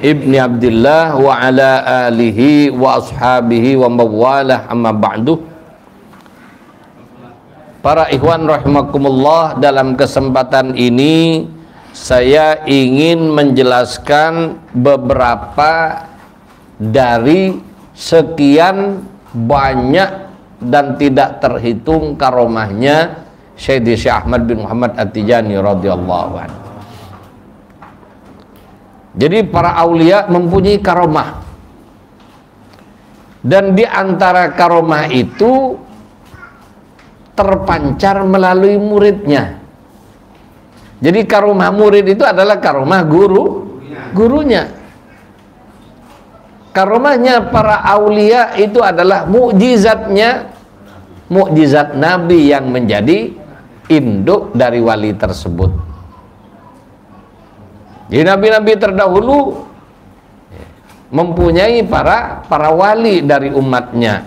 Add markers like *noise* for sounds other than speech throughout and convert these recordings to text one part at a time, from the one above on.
ibni Abdullah wa ala alihi wa ashabihi wa mawalah amma ba'du Para ikhwan rahimakumullah dalam kesempatan ini saya ingin menjelaskan beberapa dari sekian banyak dan tidak terhitung karomahnya Syekh Ahmad bin Muhammad At-Tijani radhiyallahu anhu. Jadi para aulia mempunyai karomah. Dan di antara karomah itu terpancar melalui muridnya. Jadi karomah murid itu adalah karomah guru gurunya. Karomahnya para aulia itu adalah mukjizatnya mukjizat nabi yang menjadi induk dari wali tersebut. Jadi nabi-nabi terdahulu mempunyai para para wali dari umatnya.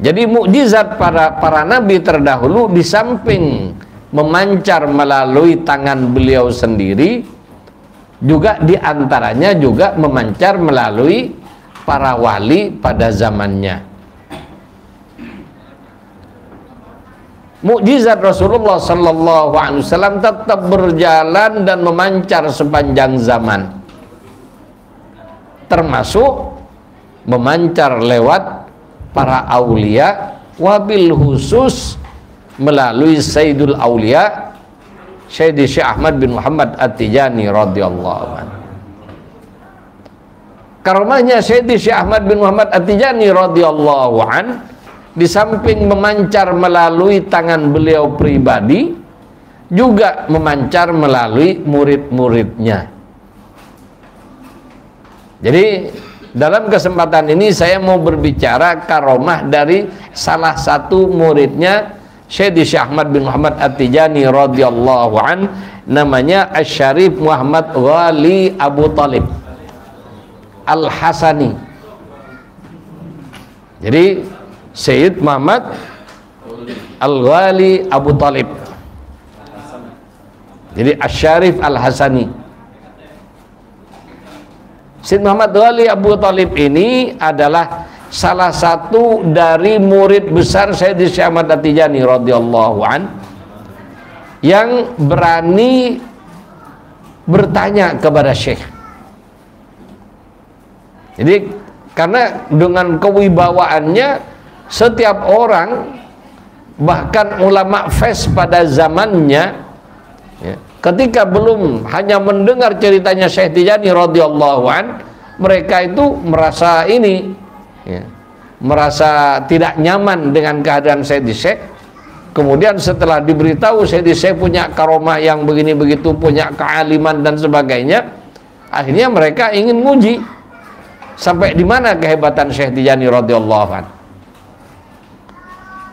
Jadi mukjizat para para nabi terdahulu di samping memancar melalui tangan beliau sendiri juga di antaranya juga memancar melalui para wali pada zamannya. Mukjizat Rasulullah sallallahu alaihi wasallam tetap berjalan dan memancar sepanjang zaman. Termasuk memancar lewat para aulia wabil khusus melalui Sayyidul Aulia Syekh Syekh Ahmad bin Muhammad At-Tijani radhiyallahu anhu. Karomahnya Syekh Syekh Ahmad bin Muhammad At-Tijani radhiyallahu an di samping memancar melalui tangan beliau pribadi juga memancar melalui murid-muridnya. Jadi dalam kesempatan ini saya mau berbicara karomah dari salah satu muridnya Syekh Ahmad bin Muhammad At-Tijani radhiyallahu an namanya Asy-Syarif Muhammad Ghali Abu Talib Al-Hasani. Jadi Sayyid Muhammad Al-Ghali Abu Talib Jadi Asy-Syarif Al-Hasani Sayyid Muhammad Ghali Abu Talib ini adalah salah satu dari murid besar Sayyid Syekh Ahmad At-Tijani radhiyallahu an yang berani bertanya kepada Syekh. Jadi karena dengan kewibawaannya setiap orang bahkan ulama fes pada zamannya ya, ketika belum hanya mendengar ceritanya Syekh Tijani radhiyallahu an mereka itu merasa ini ya, merasa tidak nyaman dengan keadaan Syekh Syekh. Kemudian setelah diberitahu Syekh Syekh punya karomah yang begini begitu punya kealiman dan sebagainya akhirnya mereka ingin nguji sampai di mana kehebatan Syekh Tijani radhiyallahu an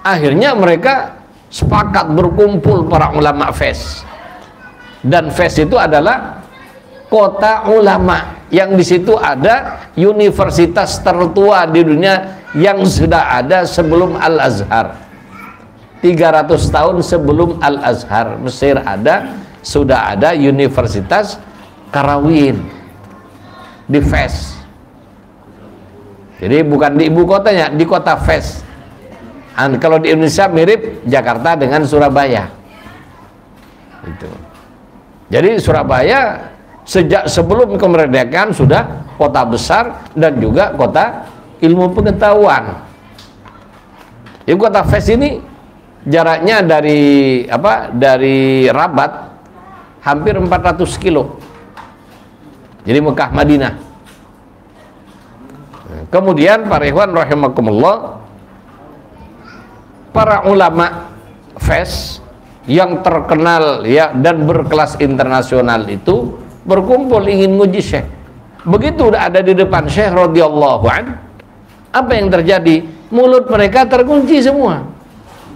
akhirnya mereka sepakat berkumpul para ulama fes. Dan Fes itu adalah kota ulama yang di situ ada universitas tertua di dunia yang sudah ada sebelum Al Azhar 300 tahun sebelum Al Azhar Mesir ada sudah ada universitas Karawin di Fes. Jadi bukan di ibu kotanya di kota Fes Dan kalau di Indonesia mirip Jakarta dengan Surabaya itu jadi Surabaya sejak sebelum kemerdekaan sudah kota besar dan juga kota ilmu pengetahuan. Ibu kota Fes ini jaraknya dari apa? Dari Rabat hampir 400 kilo. Jadi Mekah Madinah. Kemudian para ikhwan rahimakumullah para ulama Fes yang terkenal ya dan berkelas internasional itu berkumpul ingin nguji Syekh. Begitu udah ada di depan Syekh radhiyallahu an, apa yang terjadi? Mulut mereka terkunci semua.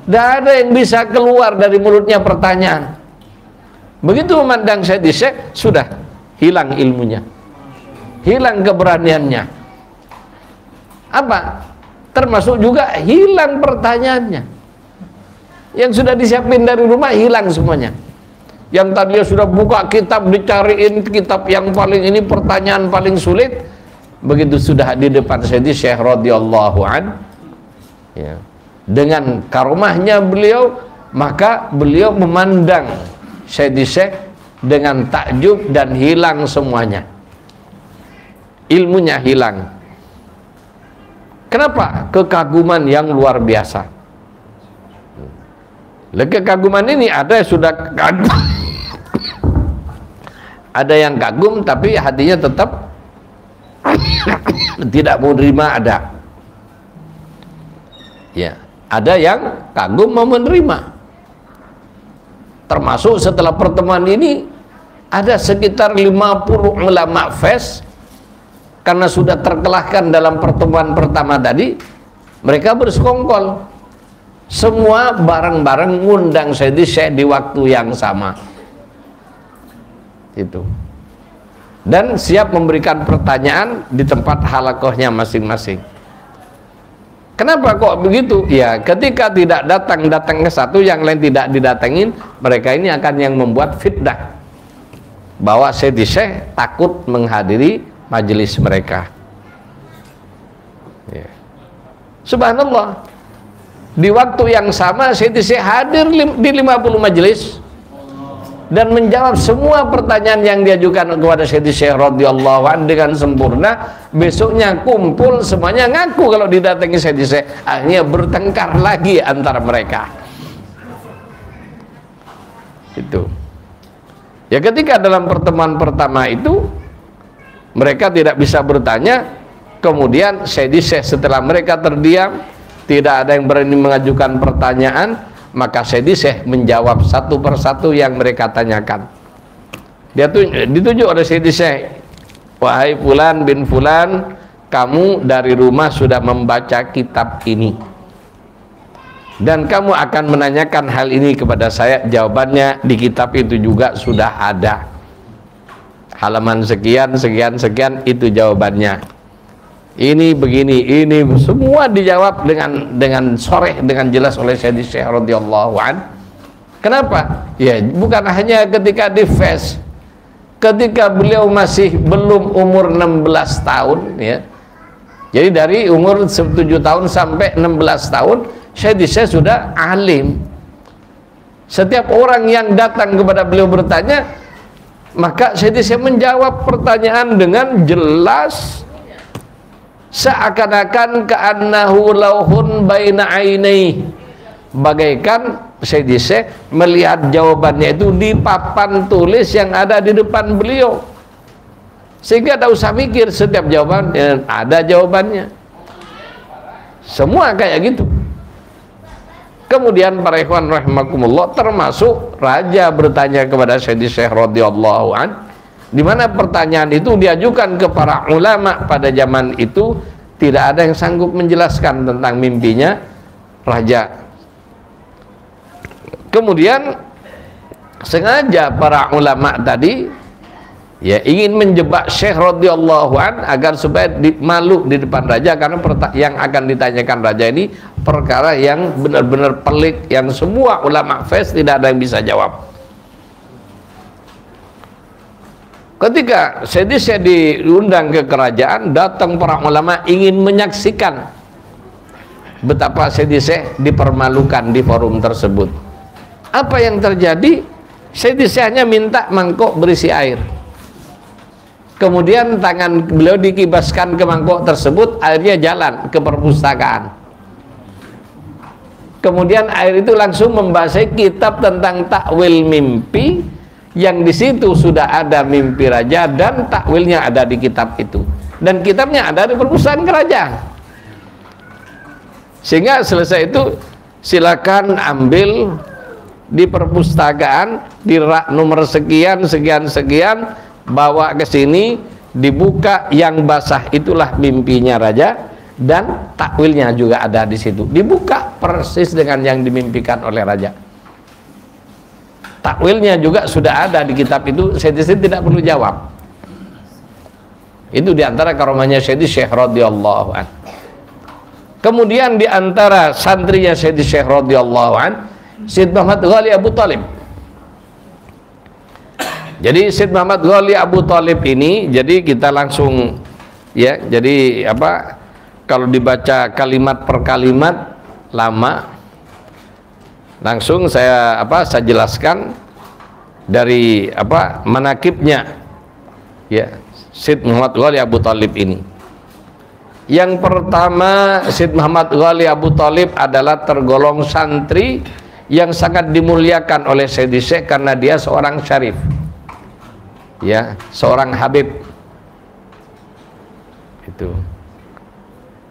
Tidak ada yang bisa keluar dari mulutnya pertanyaan. Begitu memandang Syekh di Syekh, sudah hilang ilmunya. Hilang keberaniannya. Apa? Termasuk juga hilang pertanyaannya yang sudah disiapin dari rumah hilang semuanya. Yang tadinya sudah buka kitab dicariin kitab yang paling ini pertanyaan paling sulit. Begitu sudah di depan Sayyidi Syekh radhiyallahu an. Ya. Dengan karomahnya beliau maka beliau memandang Sayyidi Syekh dengan takjub dan hilang semuanya. Ilmunya hilang. Kenapa? Kekaguman yang luar biasa kekaguman ini ada yang sudah kagum. Ada yang kagum tapi hatinya tetap tidak mau menerima ada. Ya ada yang kagum mau menerima. Termasuk setelah pertemuan ini ada sekitar 50 ulama FES karena sudah terkelahkan dalam pertemuan pertama tadi mereka bersekongkol semua bareng-bareng ngundang Sayyidi Syekh di waktu yang sama. Itu. Dan siap memberikan pertanyaan di tempat halakohnya masing-masing. Kenapa kok begitu? Ya ketika tidak datang datang ke satu yang lain tidak didatengin mereka ini akan yang membuat fitnah. Bahwa Sayyidi Syekh takut menghadiri majelis mereka. Ya. subhanallah di waktu yang sama Sayyidi Syekh hadir di 50 majelis dan menjawab semua pertanyaan yang diajukan kepada Syekh Syekh radhiyallahu an dengan sempurna. Besoknya kumpul semuanya ngaku kalau didatangi Syekh Syekh. Akhirnya bertengkar lagi antara mereka. Itu. Ya ketika dalam pertemuan pertama itu mereka tidak bisa bertanya. Kemudian Syekh Syekh setelah mereka terdiam tidak ada yang berani mengajukan pertanyaan maka Sayyidi Syekh menjawab satu persatu yang mereka tanyakan. Dia tuh ditunjuk oleh Sayyidi Syekh wahai fulan bin fulan kamu dari rumah sudah membaca kitab ini. Dan kamu akan menanyakan hal ini kepada saya. Jawabannya di kitab itu juga sudah ada. Halaman sekian sekian sekian itu jawabannya ini begini ini semua dijawab dengan dengan sore dengan jelas oleh Syekh Syekh radhiyallahu an. Kenapa? Ya bukan hanya ketika di face ketika beliau masih belum umur 16 tahun ya. Jadi dari umur 7 tahun sampai 16 tahun Syekh Syekh sudah alim. Setiap orang yang datang kepada beliau bertanya maka Syekh Syekh menjawab pertanyaan dengan jelas seakan-akan keannahu lauhun baina ainai bagaikan Sayyidi Syekh melihat jawabannya itu di papan tulis yang ada di depan beliau. Sehingga tak usah mikir setiap jawaban ya, ada jawabannya. Semua kayak gitu. Kemudian para ikhwan rahimakumullah termasuk raja bertanya kepada Sayyidi Syekh radhiyallahu an di mana pertanyaan itu diajukan ke para ulama pada zaman itu tidak ada yang sanggup menjelaskan tentang mimpinya raja. Kemudian sengaja para ulama tadi ya ingin menjebak Syekh radhiyallahu an agar supaya di, malu di depan raja karena yang akan ditanyakan raja ini perkara yang benar-benar pelik yang semua ulama fes tidak ada yang bisa jawab Ketika Sayyidi saya diundang ke kerajaan, datang para ulama ingin menyaksikan betapa Sayyidi saya dipermalukan di forum tersebut. Apa yang terjadi? Sayyidi saya hanya minta mangkok berisi air. Kemudian tangan beliau dikibaskan ke mangkok tersebut, airnya jalan ke perpustakaan. Kemudian air itu langsung membasahi kitab tentang takwil mimpi yang di situ sudah ada mimpi raja dan takwilnya ada di kitab itu. Dan kitabnya ada di perpustakaan kerajaan. Sehingga selesai itu silakan ambil di perpustakaan di rak nomor sekian sekian sekian bawa ke sini dibuka yang basah itulah mimpinya raja dan takwilnya juga ada di situ. Dibuka persis dengan yang dimimpikan oleh raja takwilnya juga sudah ada di kitab itu Syekh tidak perlu jawab. Itu di antara karomahnya Syekh Syekh radhiyallahu an. Kemudian di antara santrinya Syekh Syekh radhiyallahu an Syed Muhammad Ghali Abu Talib. Jadi Syed Muhammad Ghali Abu Talib ini jadi kita langsung ya jadi apa kalau dibaca kalimat per kalimat lama langsung saya apa saya jelaskan dari apa manakibnya ya Syed Muhammad Ghali Abu Talib ini. Yang pertama Syed Muhammad Ghali Abu Talib adalah tergolong santri yang sangat dimuliakan oleh Sayyidi Syekh karena dia seorang syarif ya seorang Habib. Itu.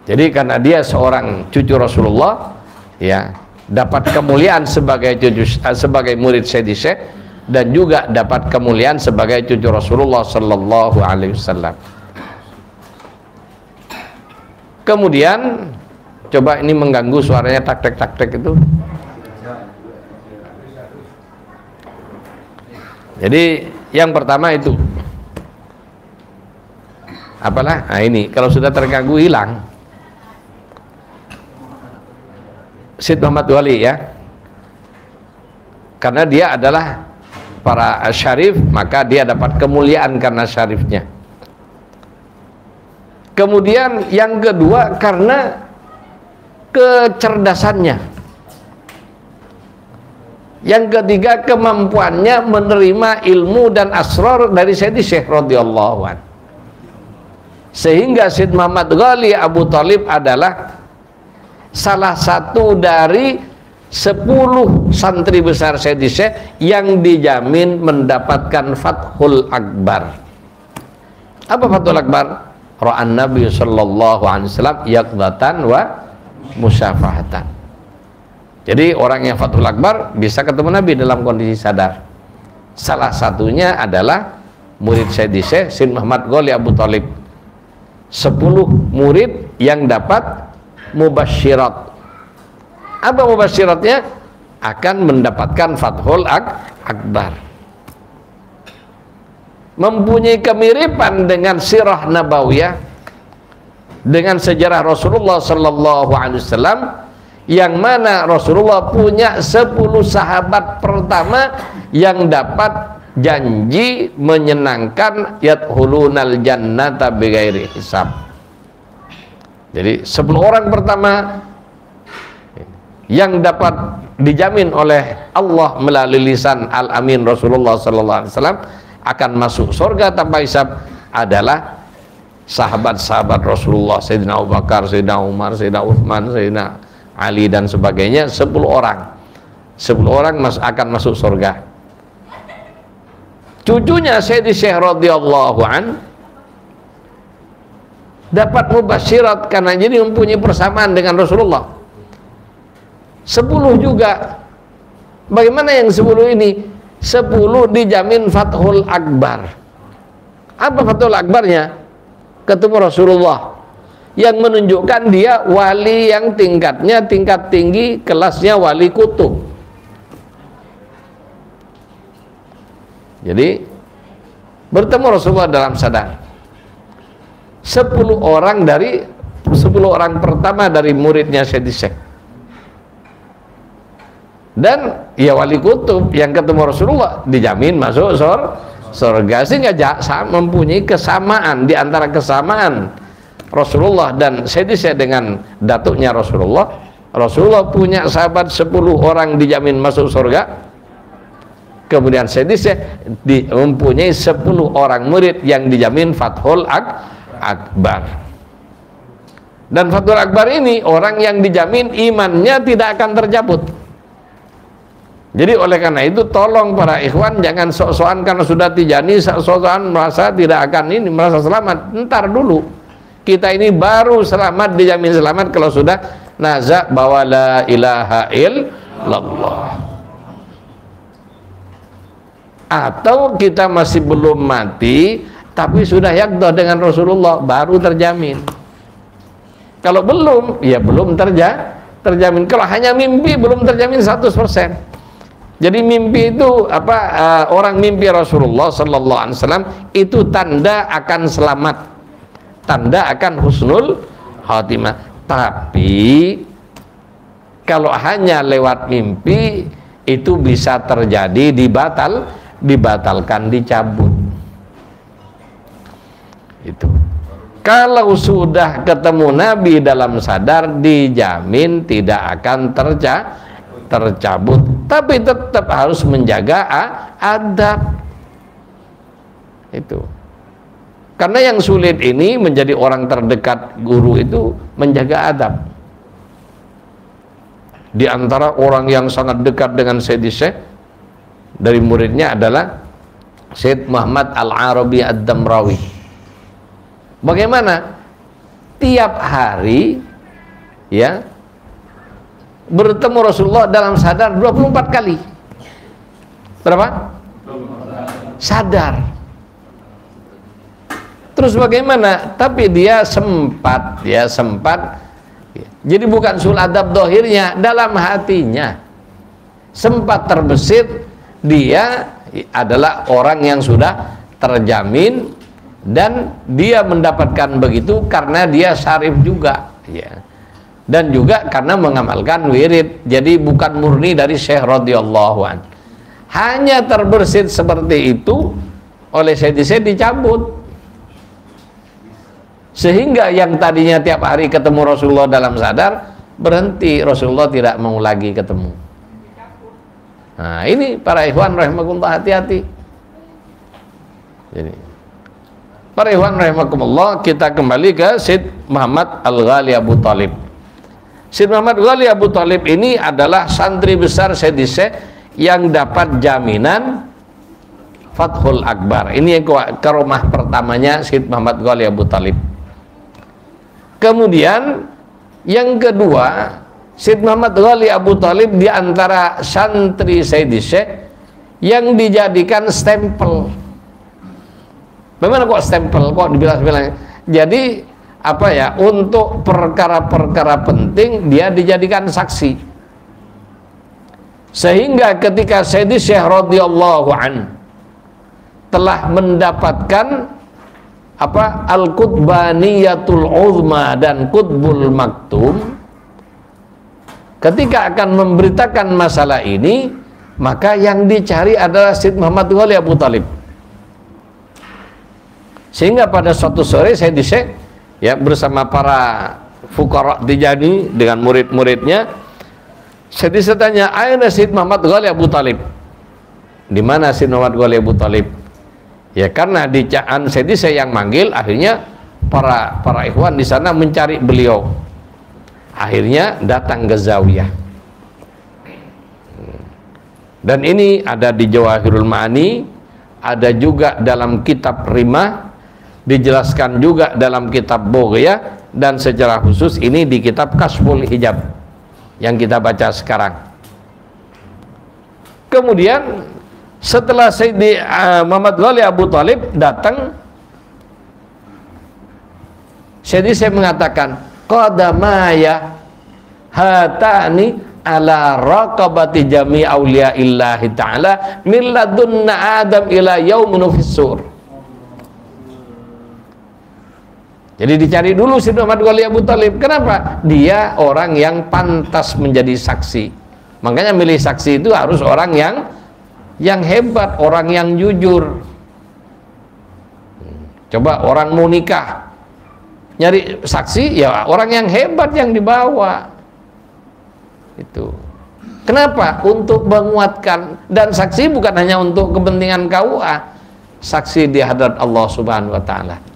Jadi karena dia seorang cucu Rasulullah ya dapat kemuliaan sebagai cucu eh, sebagai murid Sayyidi Syekh dan juga dapat kemuliaan sebagai cucu Rasulullah sallallahu alaihi wasallam. Kemudian coba ini mengganggu suaranya tak tak tak itu. Jadi yang pertama itu. Apalah? Nah ini. Kalau sudah terganggu hilang Syed Muhammad Wali ya. Karena dia adalah para syarif maka dia dapat kemuliaan karena syarifnya. Kemudian yang kedua karena kecerdasannya. Yang ketiga kemampuannya menerima ilmu dan asrar dari Sayyidi Syekh radhiyallahu. Sehingga Syed Muhammad Ghali Abu Talib adalah salah satu dari sepuluh santri besar Sayyidi yang dijamin mendapatkan Fathul Akbar. Apa Fathul Akbar? Ra'an Nabi sallallahu alaihi wasallam wa musyafahatan jadi orang yang Fathul Akbar bisa ketemu Nabi dalam kondisi sadar. Salah satunya adalah murid Sayyidi Sin Muhammad Ghali Abu Talib. Sepuluh murid yang dapat mubasyirat. Apa mubasyiratnya? Akan mendapatkan Fathul Ak Akbar. Mempunyai kemiripan dengan sirah nabawiyah dengan sejarah Rasulullah sallallahu alaihi wasallam yang mana Rasulullah punya 10 sahabat pertama yang dapat janji menyenangkan yadkhulunal jannata bighairi hisab. Jadi 10 orang pertama yang dapat dijamin oleh Allah melalui lisan Al-Amin Rasulullah sallallahu alaihi wasallam akan masuk surga tanpa hisab adalah sahabat-sahabat Rasulullah Sayyidina Abu Bakar, Sayyidina Umar, Sayyidina Uthman, Sayyidina Ali dan sebagainya 10 orang. 10 orang mas akan masuk surga. Cucunya Sayyidi Syekh radhiyallahu dapat mubasyirat karena jadi mempunyai persamaan dengan Rasulullah. 10 juga. Bagaimana yang 10 ini? 10 dijamin Fathul Akbar. Apa Fathul Akbarnya? Ketemu Rasulullah. Yang menunjukkan dia wali yang tingkatnya tingkat tinggi kelasnya wali kutub. Jadi bertemu Rasulullah dalam sadar 10 orang dari 10 orang pertama dari muridnya Syedi Syekh dan ya wali kutub yang ketemu Rasulullah dijamin masuk sur surga sehingga mempunyai kesamaan di antara kesamaan Rasulullah dan saya dengan datuknya Rasulullah. Rasulullah punya sahabat 10 orang dijamin masuk surga kemudian di, mempunyai 10 orang murid yang dijamin Fathul Ak Akbar. Dan Fathul Akbar ini orang yang dijamin imannya tidak akan terjabut. Jadi oleh karena itu tolong para ikhwan jangan sok-sokan karena sudah tijani sok-sokan merasa tidak akan ini merasa selamat. Ntar dulu. Kita ini baru selamat dijamin selamat kalau sudah nazak bahwa la ilaha illallah. Atau kita masih belum mati tapi sudah yakdoh dengan Rasulullah baru terjamin. Kalau belum ya belum terja terjamin. Kalau hanya mimpi belum terjamin 100% jadi mimpi itu apa uh, orang mimpi Rasulullah sallallahu alaihi wasallam itu tanda akan selamat. Tanda akan husnul khatimah. Tapi kalau hanya lewat mimpi itu bisa terjadi di batal dibatalkan dicabut itu. Kalau sudah ketemu Nabi dalam sadar dijamin tidak akan terca tercabut. Tapi tetap harus menjaga adab. Itu. Karena yang sulit ini menjadi orang terdekat guru itu menjaga adab. Di antara orang yang sangat dekat dengan Sayyid Syekh dari muridnya adalah Syed Muhammad Al-Arabi Ad-Damrawi Bagaimana? Tiap hari ya bertemu Rasulullah dalam sadar 24 kali. Berapa? Sadar. Terus bagaimana? Tapi dia sempat, ya sempat. Jadi bukan sul adab dohirnya, dalam hatinya sempat terbesit dia adalah orang yang sudah terjamin dan dia mendapatkan begitu karena dia syarif juga. Ya. Dan juga karena mengamalkan wirid. Jadi bukan murni dari Syekh radhiyallahu an. Hanya terbersit seperti itu oleh Syekh dicabut. Sehingga yang tadinya tiap hari ketemu Rasulullah dalam sadar berhenti Rasulullah tidak mau lagi ketemu. Nah ini para ikhwan rahimahullah hati-hati. Jadi Para ikhwan rahimakumullah, kita kembali ke Syed Muhammad Al-Ghali Abu Talib. Syed Muhammad Ghali Abu Talib ini adalah santri besar Syekh yang dapat jaminan Fathul Akbar. Ini yang ke rumah pertamanya Syed Muhammad Ghali Abu Talib. Kemudian yang kedua, Syed Muhammad Ghali Abu Talib di antara santri Syekh yang dijadikan stempel Bagaimana kok stempel kok dibilang-bilang? Jadi apa ya? Untuk perkara-perkara penting dia dijadikan saksi. Sehingga ketika Sayyidi Syekh radhiyallahu an telah mendapatkan apa al-qutbaniyatul uzma dan qutbul maktum ketika akan memberitakan masalah ini maka yang dicari adalah Syed Muhammad Ghali Abu Talib sehingga pada suatu sore saya disek ya bersama para fukara dijani dengan murid-muridnya saya tanya ayana Syed Muhammad Ghali Abu Talib? Di mana Syed Muhammad Ghali Abu Talib? Ya karena di Caan saya saya yang manggil akhirnya para para ikhwan di sana mencari beliau. Akhirnya datang ke Zawiyah. Dan ini ada di Jawahirul Ma'ani ada juga dalam kitab Rimah dijelaskan juga dalam kitab Boghya dan secara khusus ini di kitab Kasful Hijab yang kita baca sekarang. Kemudian setelah Sayyidi uh, Muhammad Ghali Abu Talib datang Sayyidi saya mengatakan qadamaya hatani ala raqabati jami awliya illahi ta'ala min ladunna adam ila yaumun fissur Jadi dicari dulu si Muhammad Wali Abu Talib. Kenapa? Dia orang yang pantas menjadi saksi. Makanya milih saksi itu harus orang yang yang hebat, orang yang jujur. Coba orang mau nikah, nyari saksi ya orang yang hebat yang dibawa. Itu. Kenapa? Untuk menguatkan dan saksi bukan hanya untuk kepentingan KUA. Saksi di Allah Subhanahu wa taala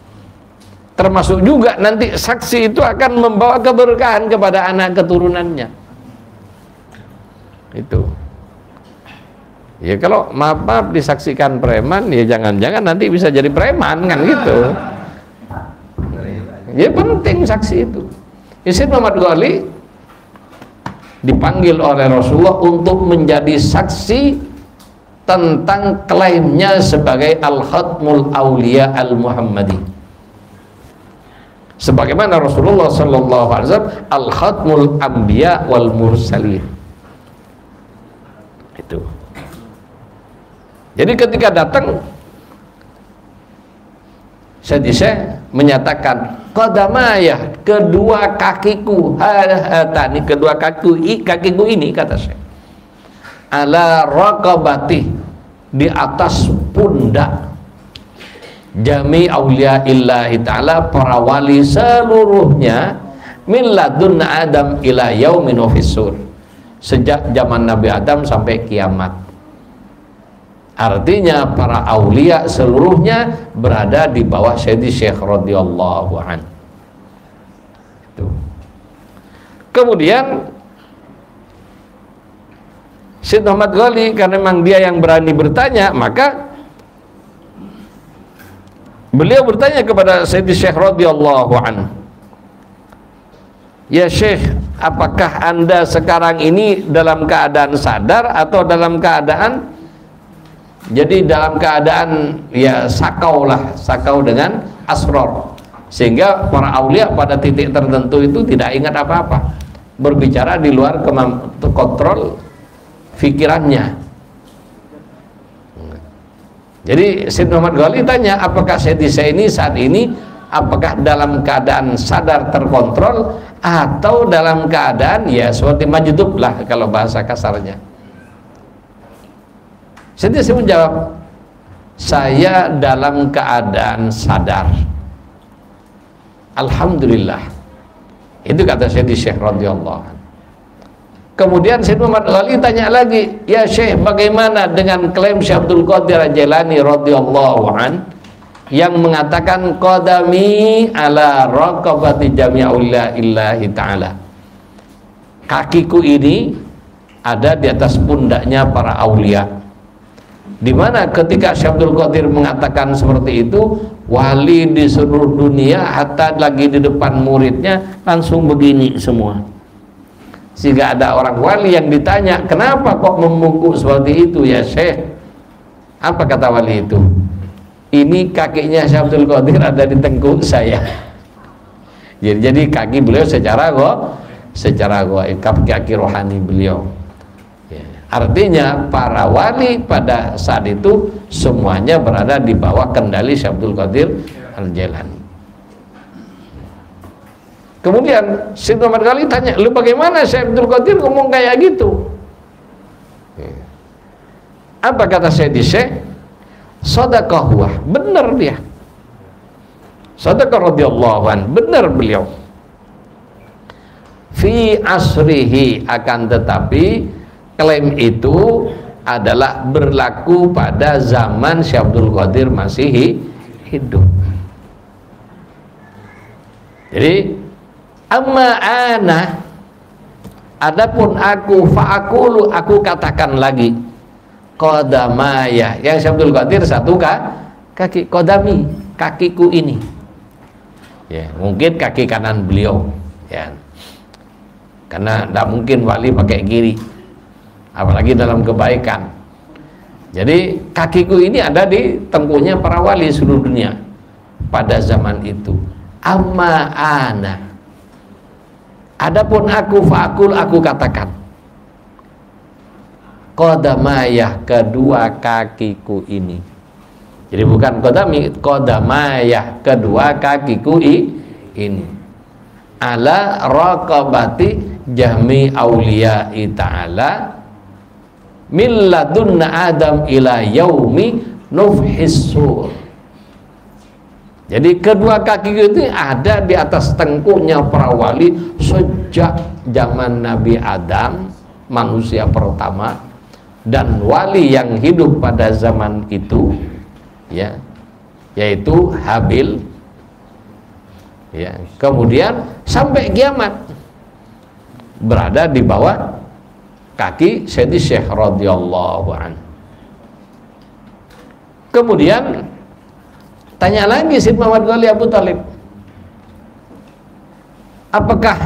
termasuk juga nanti saksi itu akan membawa keberkahan kepada anak keturunannya. Itu. Ya kalau maaf maaf disaksikan preman ya jangan-jangan nanti bisa jadi preman kan gitu. Ya penting saksi itu. Isin Muhammad Ghali dipanggil oleh Rasulullah untuk menjadi saksi tentang klaimnya sebagai Al-Khatmul Aulia Al-Muhammadi sebagaimana Rasulullah sallallahu alaihi wasallam al khatmul anbiya wal mursalin. Itu. Jadi ketika datang saya menyatakan qadamaya kedua kakiku tadi kedua kakiku kakiku ini kata saya. Ala raqabati di atas pundak jami aulia illahi ta'ala para wali seluruhnya min ladun adam ila yaumin ufisur sejak zaman Nabi Adam sampai kiamat. Artinya para aulia seluruhnya berada di bawah Sayyidi Syekh radhiyallahu an. Kemudian Syed Muhammad Ghali karena memang dia yang berani bertanya maka beliau bertanya kepada Sayyidi Syekh radhiyallahu anhu Ya Syekh apakah anda sekarang ini dalam keadaan sadar atau dalam keadaan? Jadi dalam keadaan ya sakau lah sakau dengan asror sehingga para aulia pada titik tertentu itu tidak ingat apa-apa. Berbicara di luar kontrol fikirannya jadi Syed Muhammad Ghali tanya apakah saya ini saat ini apakah dalam keadaan sadar terkontrol atau dalam keadaan ya seperti majdub lah kalau bahasa kasarnya. Syed saya menjawab saya dalam keadaan sadar. Alhamdulillah. Itu kata Syed Syekh radhiyallahu Kemudian Syed Muhammad Ghali tanya lagi, "Ya Syekh, bagaimana dengan klaim Syekh Abdul Qadir Jailani radhiyallahu an yang mengatakan qadami ala raqabati jami'ullah illahi ta'ala." Kakiku ini ada di atas pundaknya para aulia. Di mana ketika Syekh Abdul Qadir mengatakan seperti itu, wali di seluruh dunia hatta lagi di depan muridnya langsung begini semua sehingga ada orang wali yang ditanya kenapa kok membungkuk seperti itu ya Syekh? Apa kata wali itu? Ini kakinya Syabdul Qadir ada di tengkuk saya. *laughs* Jadi, jadi kaki beliau secara go secara goib kaki rohani beliau. Ya. artinya para wali pada saat itu semuanya berada di bawah kendali Syabdul Qadir Al-Jailani Kemudian Syed Muhammad Ghali tanya, lu bagaimana Syekh Abdul Qadir ngomong kayak gitu? Apa kata Syed Syekh? Sadaqah benar dia. Sadaqah radhiyallahu an, benar beliau. Fi asrihi akan tetapi klaim itu adalah berlaku pada zaman Syekh Abdul Qadir masih hidup. Jadi amma ana adapun aku faakulu aku katakan lagi kodamaya yang Syabdul Qadir satu kak kaki kodami kakiku ini. Ya mungkin kaki kanan beliau ya. Karena tidak mungkin wali pakai kiri apalagi dalam kebaikan. Jadi kakiku ini ada di tengkunya para wali seluruh dunia pada zaman itu. Amma ana Adapun aku fakul aku katakan. Kodamayah kedua kakiku ini. Jadi bukan kodami Kodamayah kedua kakiku ini. Ala raqabati jami awliya'i ta'ala. Milladunna adam ila yaumi nufhis jadi kedua kaki itu ada di atas tengkuknya para wali sejak zaman Nabi Adam, manusia pertama dan wali yang hidup pada zaman itu ya yaitu Habil. Ya kemudian sampai kiamat berada di bawah kaki Sayyidi Syekh radhiyallahu an kemudian Tanya lagi Syed Muhammad Ghali Abu Talib. Apakah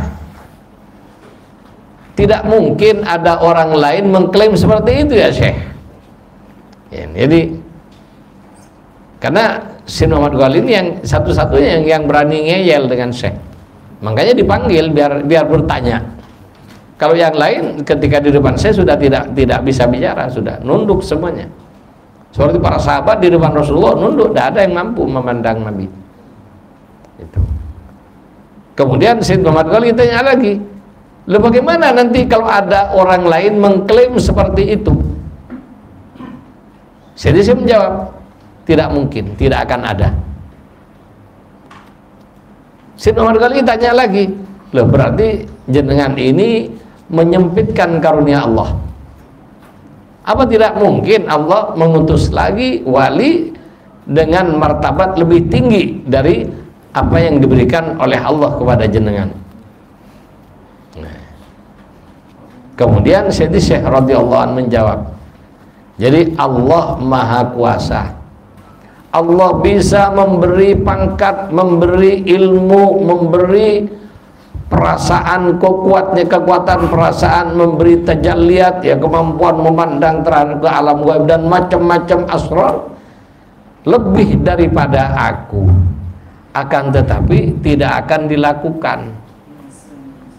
tidak mungkin ada orang lain mengklaim seperti itu ya Syekh? Ya, jadi karena Syed Muhammad Ghali ini yang satu-satunya yang, yang berani ngeyel dengan Syekh. Makanya dipanggil biar biar bertanya. Kalau yang lain ketika di depan saya sudah tidak tidak bisa bicara sudah nunduk semuanya seperti para sahabat di depan Rasulullah nunduk, tidak ada yang mampu memandang Nabi. Itu. Kemudian Sayyid Muhammad Ghali tanya lagi, Lalu bagaimana nanti kalau ada orang lain mengklaim seperti itu? Jadi saya menjawab, tidak mungkin, tidak akan ada. Sayyidina Umar kali tanya lagi, loh berarti jenengan ini menyempitkan karunia Allah. Apa tidak mungkin Allah mengutus lagi wali dengan martabat lebih tinggi dari apa yang diberikan oleh Allah kepada jenengan? Kemudian Sayyidi Syekh radhiyallahu anhu menjawab. Jadi Allah Maha Kuasa. Allah bisa memberi pangkat, memberi ilmu, memberi perasaan kuatnya kekuatan perasaan memberi tajalliat ya kemampuan memandang terhadap ke alam gaib dan macam-macam asrar lebih daripada aku. Akan tetapi tidak akan dilakukan.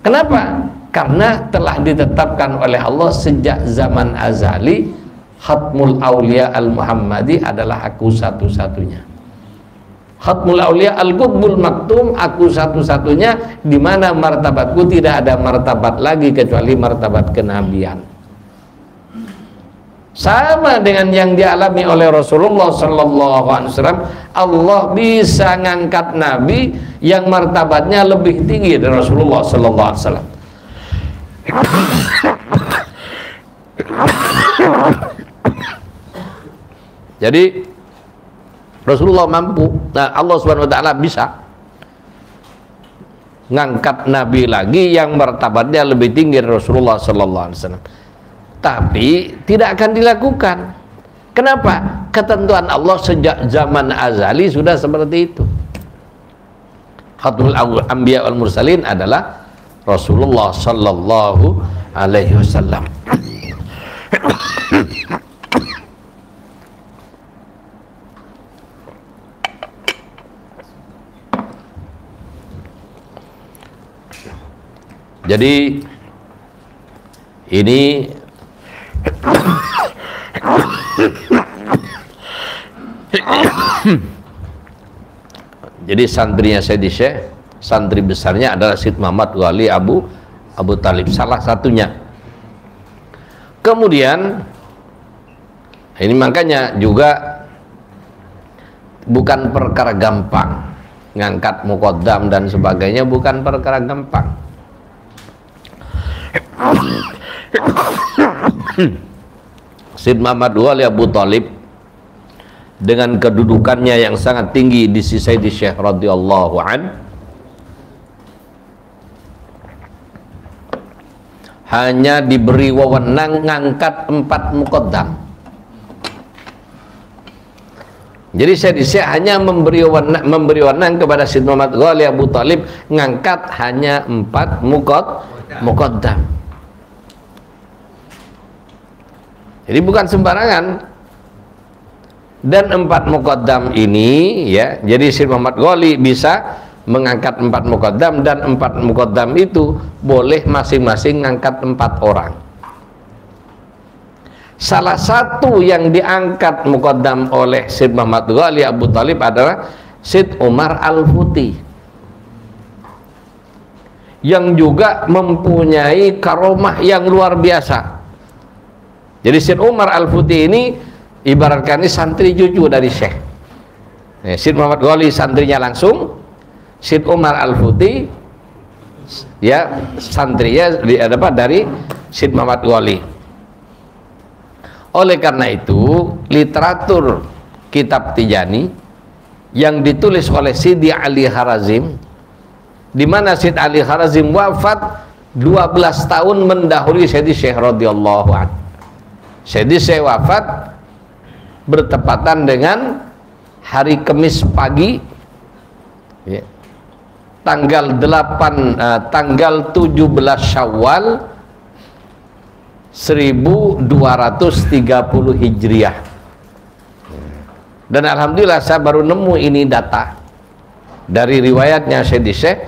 Kenapa? Karena telah ditetapkan oleh Allah sejak zaman azali Khatmul Aulia Al-Muhammadi adalah aku satu-satunya Khatmul Aulia Al-Qutbul Maktum aku satu-satunya di mana martabatku tidak ada martabat lagi kecuali martabat kenabian. Sama dengan yang dialami oleh Rasulullah sallallahu alaihi wasallam Allah bisa ngangkat nabi yang martabatnya lebih tinggi dari Rasulullah sallallahu alaihi wasallam. Jadi Rasulullah mampu. Nah Allah Subhanahu wa taala bisa ngangkat nabi lagi yang martabatnya lebih tinggi Rasulullah sallallahu alaihi wasallam. Tapi tidak akan dilakukan. Kenapa? Ketentuan Allah sejak zaman azali sudah seperti itu. Khatmul Anbiya wal Mursalin adalah Rasulullah sallallahu alaihi wasallam. Jadi ini Jadi santrinya saya di Syekh santri besarnya adalah Syed Muhammad Wali Abu Abu Talib salah satunya. Kemudian ini makanya juga bukan perkara gampang ngangkat mukodam dan sebagainya bukan perkara gampang Syed Muhammad Wali Abu Talib dengan kedudukannya yang sangat tinggi di sisi di Syekh radhiyallahu an. Hanya diberi wewenang ngangkat empat mukoddam jadi saya di hanya memberi wewenang, memberi wewenang kepada Syed Muhammad Ghali Abu Talib ngangkat hanya empat mukod mukoddam jadi bukan sembarangan. Dan empat mukoddam ini ya jadi Syed Muhammad Ghali bisa mengangkat empat mukaddam dan empat mukaddam itu boleh masing-masing mengangkat empat orang. Salah satu yang diangkat mukaddam oleh Syed Muhammad Ghali Abu Talib adalah Syed Umar Al-Futi. Yang juga mempunyai karomah yang luar biasa jadi Syed Umar Al-Futi ini ibaratkan ini santri cucu dari Syekh Syed Muhammad Ghali santrinya langsung Syed Umar Al-Futi ya santrinya di apa dari Syed Muhammad Wali. Oleh karena itu, literatur kitab Tijani yang ditulis oleh Sidi Ali Harazim di mana Syed Ali Harazim wafat 12 tahun mendahului Syedi Syekh radhiyallahu anhu. Syedi Syekh wafat bertepatan dengan hari Kamis pagi ya, tanggal 8 uh, eh, tanggal 17 Syawal 1230 Hijriah. Dan alhamdulillah saya baru nemu ini data dari riwayatnya Syekh Syekh.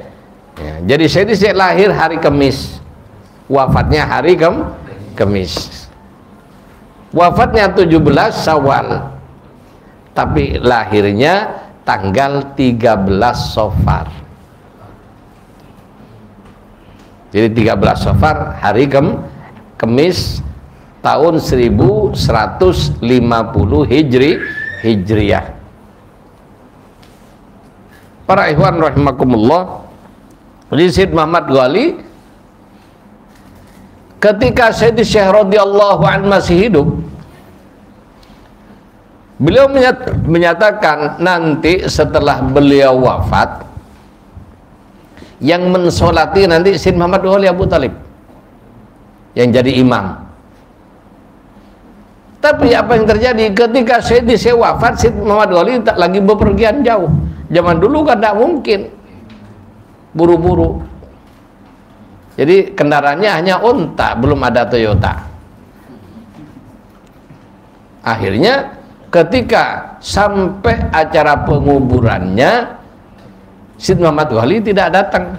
Ya, jadi Syekh Syekh lahir hari Kamis. Wafatnya hari Kem Kamis. Wafatnya 17 Syawal. Tapi lahirnya tanggal 13 Sofar. Jadi 13 Safar hari Kem, Kemis tahun 1150 Hijri Hijriyah. Para ikhwan rahimakumullah, Rizid Muhammad Ghali ketika Sayyidi Syekh radhiyallahu anhu masih hidup beliau menyatakan nanti setelah beliau wafat yang mensolati nanti Sayyid Muhammad Ghali Abu Talib yang jadi imam. Tapi apa yang terjadi? Ketika Sayyidi Syekh wafat Sayyid Muhammad Ghali tak lagi bepergian jauh. Zaman dulu kan tidak mungkin. Buru-buru jadi kendaraannya hanya unta, belum ada Toyota. Akhirnya ketika sampai acara penguburannya Sid Muhammad Wali tidak datang.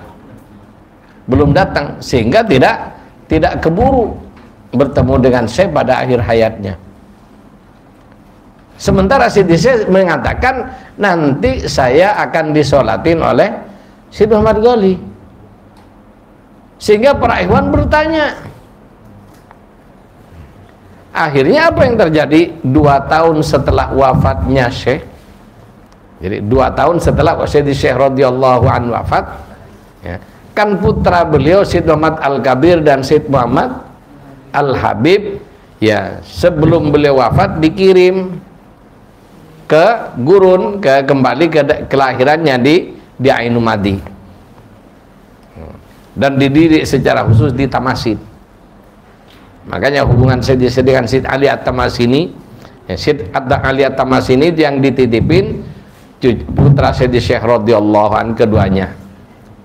Belum datang sehingga tidak tidak keburu bertemu dengan saya pada akhir hayatnya. Sementara Siti Syekh mengatakan nanti saya akan disolatin oleh Sid Muhammad Ghali sehingga para ikhwan bertanya akhirnya apa yang terjadi dua tahun setelah wafatnya Syekh? Jadi dua tahun setelah Syekh Syekh radhiyallahu anhu wafat ya, kan putra beliau Syed Muhammad Al-Kabir dan Syed Muhammad Al-Habib ya sebelum beliau wafat dikirim ke gurun ke kembali ke kelahirannya di di Ainumadi dan dididik secara khusus di Tamasin makanya hubungan saya dengan Sid Ali At-Tamasini ya, Sid Ali At-Tamasini yang dititipin putra Sayyidi Syekh radhiyallahu an keduanya.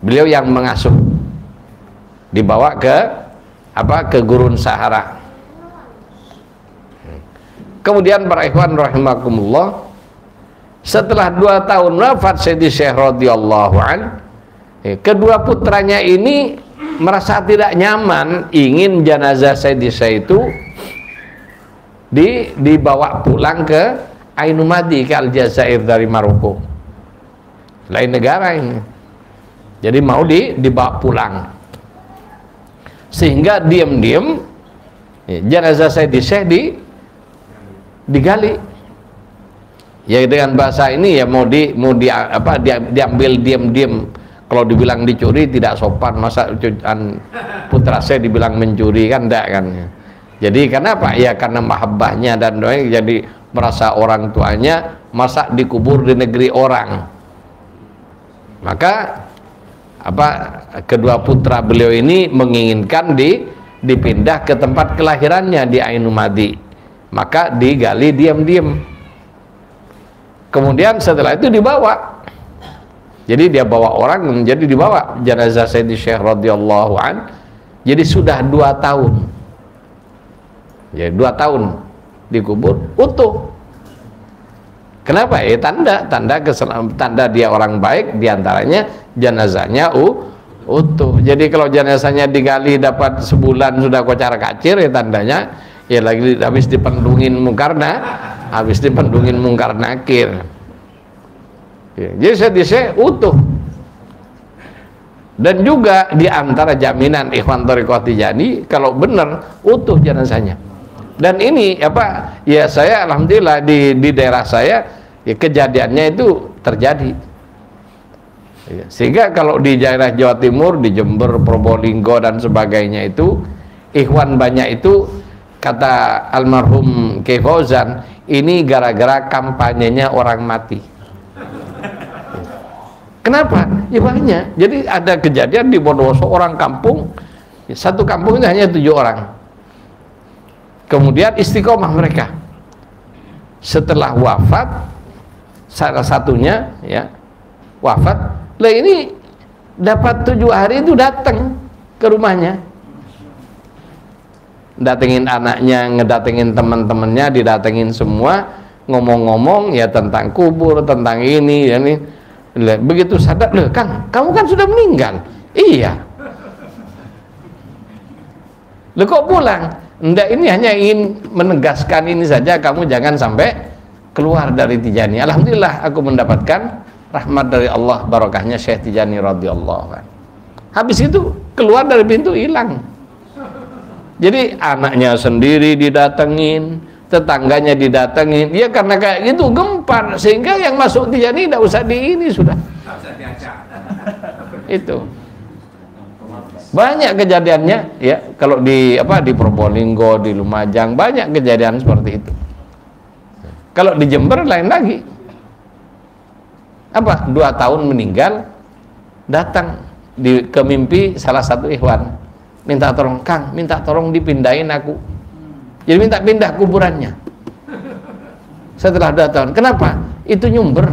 Beliau yang mengasuh. Dibawa ke apa ke gurun Sahara. Kemudian para ikhwan rahimakumullah setelah dua tahun wafat Sayyidi Syekh radhiyallahu an kedua putranya ini merasa tidak nyaman ingin jenazah Sayyidisa itu di, dibawa pulang ke Ainumadi ke Aljazair dari Maroko. Lain negara ini. Jadi mau di, dibawa pulang. Sehingga diam-diam ya, jenazah Sayyidisa di digali. Ya dengan bahasa ini ya mau di mau di apa di, diambil diam-diam kalau dibilang dicuri tidak sopan. Masa putra saya dibilang mencuri kan enggak kan? Jadi kenapa ya karena mahabbahnya dan doanya jadi merasa orang tuanya masa dikubur di negeri orang. Maka apa kedua putra beliau ini menginginkan di dipindah ke tempat kelahirannya di Ainumadi maka digali diam-diam. Kemudian setelah itu dibawa jadi dia bawa orang menjadi dibawa jenazah Sayyidi Syekh radhiyallahu an. Jadi sudah dua tahun. Ya dua tahun dikubur utuh. Kenapa? Ya tanda tanda keselam, tanda dia orang baik di antaranya jenazahnya uh, utuh. Jadi kalau jenazahnya digali dapat sebulan sudah kocar kacir ya tandanya ya lagi habis dipendungin mungkarna, habis dipendungin mungkar nakir. Ya, jadi saya utuh. Dan juga di antara jaminan Ikhwan Thariqah Tijani kalau benar utuh jenazahnya. Dan ini apa ya saya alhamdulillah di di daerah saya ya kejadiannya itu terjadi. Ya, sehingga kalau di daerah Jawa Timur, di Jember, Probolinggo dan sebagainya itu ikhwan banyak itu kata almarhum Kefauzan ini gara-gara kampanyenya orang mati. Kenapa? Ya banyak. Jadi ada kejadian di Bondowoso orang kampung, satu kampung ini hanya tujuh orang. Kemudian istiqomah mereka. Setelah wafat, salah satunya ya wafat, lah ini dapat tujuh hari itu datang ke rumahnya. Datengin anaknya, ngedatengin teman-temannya, didatengin semua, ngomong-ngomong ya tentang kubur, tentang ini, ya ini begitu sadar loh Kang kamu kan sudah meninggal. Iya. Lo kok pulang? Enggak ini hanya ingin menegaskan ini saja kamu jangan sampai keluar dari Tijani. Alhamdulillah aku mendapatkan rahmat dari Allah barokahnya Syekh Tijani radhiyallahu habis itu keluar dari pintu hilang. Jadi anaknya sendiri didatengin, tetangganya didatengin. Dia karena kayak gitu gempar sehingga yang masuk dia ini tidak usah di ini sudah. *laughs* Itu. Banyak kejadiannya ya kalau di apa di Probolinggo, di Lumajang banyak kejadian seperti itu. Kalau di Jember lain lagi. Apa? Dua tahun meninggal datang di ke mimpi salah satu ikhwan minta tolong Kang minta tolong dipindahin aku jadi minta pindah kuburannya. Setelah dua tahun. Kenapa? Itu nyumber.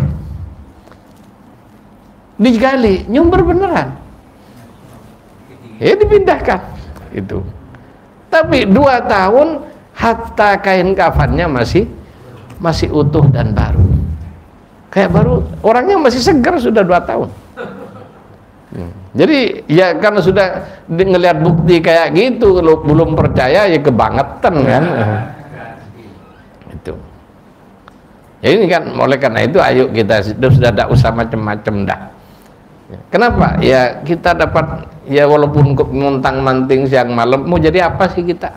Digali nyumber beneran. Ya dipindahkan. Itu. Tapi dua tahun hatta kain kafannya masih masih utuh dan baru. Kayak baru orangnya masih segar sudah dua tahun. Hmm. Jadi ya karena sudah ngelihat bukti kayak gitu lo belum percaya ya kebangetan kan itu ya ini kan oleh karena itu ayo kita sudah tidak usah macam-macam dah Kenapa? Ya kita dapat ya walaupun montang manting siang malam mau jadi apa sih kita?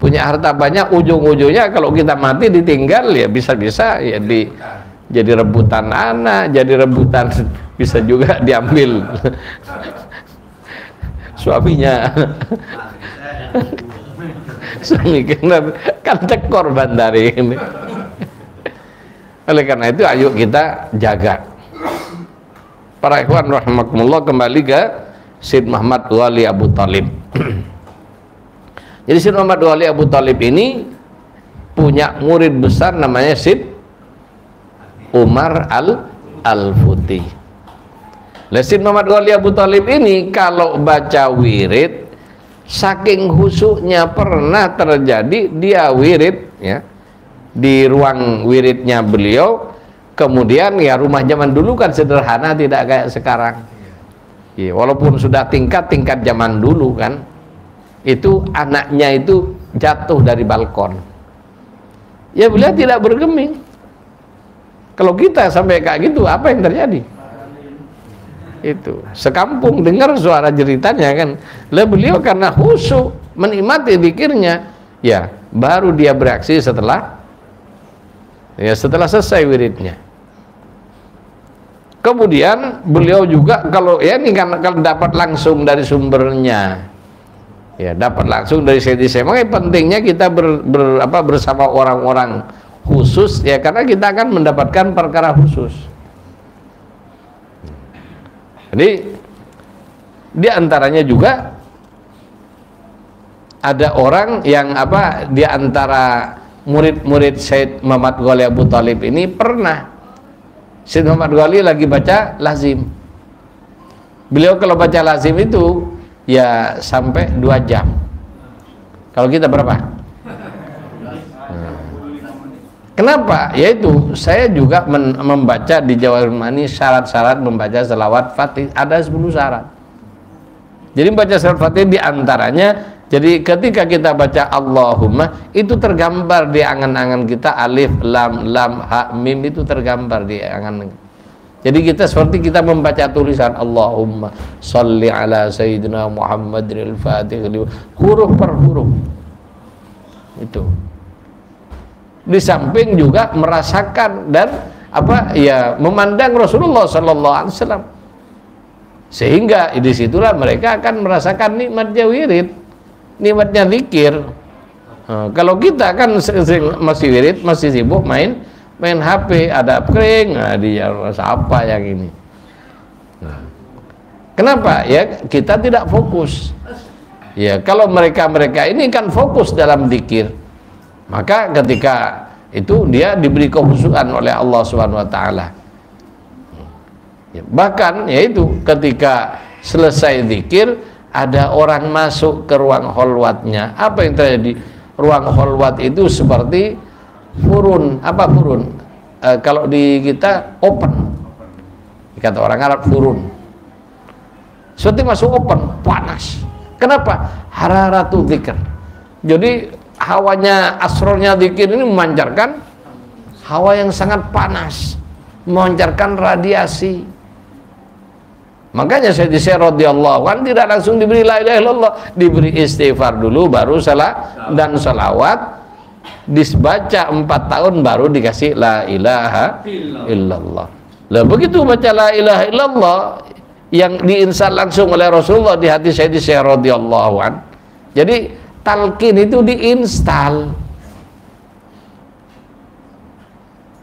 Punya harta banyak ujung-ujungnya kalau kita mati ditinggal ya bisa-bisa ya di jadi rebutan anak, jadi rebutan *laughs* bisa juga diambil suaminya. *laughs* Suami kan, kan korban dari ini. Oleh karena itu ayo kita jaga para ikhwan rahimakumullah kembali ke Syed Muhammad Wali Abu Talib *clears throat* jadi Syed Muhammad Wali Abu Talib ini punya murid besar namanya Syed Umar Al Al-Futi. Syed Muhammad Wali Abu Talib ini kalau baca wirid saking husuknya pernah terjadi dia wirid ya di ruang wiridnya beliau. Kemudian ya rumah zaman dulu kan sederhana tidak kayak sekarang. Ya, walaupun sudah tingkat-tingkat zaman dulu kan. Itu anaknya itu jatuh dari balkon. Ya beliau tidak bergeming kalau kita sampai kayak gitu apa yang terjadi? Itu. Sekampung dengar suara jeritannya kan. Lah beliau karena khusyuk menikmati pikirnya ya baru dia bereaksi setelah ya setelah selesai wiridnya. Kemudian beliau juga kalau ya ini kan kalau dapat langsung dari sumbernya. Ya, dapat langsung dari saya Makanya pentingnya kita ber, ber, apa, bersama orang-orang khusus ya karena kita akan mendapatkan perkara khusus. Jadi di antaranya juga ada orang yang apa di antara murid-murid Said Muhammad Ghali Abu Talib ini pernah Syed Muhammad Ghali lagi baca lazim beliau kalau baca lazim itu ya sampai dua jam kalau kita berapa? Hmm. Kenapa? Yaitu saya juga membaca di Jawa Mani syarat-syarat membaca selawat fatih ada 10 syarat. Jadi membaca selawat fatih di antaranya jadi ketika kita baca Allahumma itu tergambar di angan-angan kita alif lam lam ha mim itu tergambar di angan. Jadi kita seperti kita membaca tulisan Allahumma salli ala sayyidina Muhammadil Fatih huruf per huruf. Itu. Di samping juga merasakan dan apa ya memandang Rasulullah sallallahu alaihi wasallam. Sehingga di situlah mereka akan merasakan nikmatnya wirid nikmatnya zikir nah, kalau kita kan sering masih wirid masih sibuk main main HP ada kering nah, dia apa yang ini nah. kenapa ya kita tidak fokus ya kalau mereka-mereka ini kan fokus dalam zikir maka ketika itu dia diberi kehusuan oleh Allah Subhanahu wa taala. Bahkan yaitu ketika selesai zikir ada orang masuk ke ruang holwatnya. Apa yang terjadi? Ruang holwat itu seperti furun apa furun e, kalau di kita open. Kata orang Arab furun seperti masuk open panas. Kenapa? Hararatu zikr jadi hawanya asrornya zikir ini memancarkan hawa yang sangat panas memancarkan radiasi Makanya saya disya radhiyallahu kan tidak langsung diberi la ilaha illallah, diberi istighfar dulu baru salah dan salawat dibaca empat tahun baru dikasih la ilaha illallah. Lah begitu baca la ilaha illallah yang diinstal langsung oleh Rasulullah di hati saya di radhiyallahu an. Jadi talqin itu diinstal.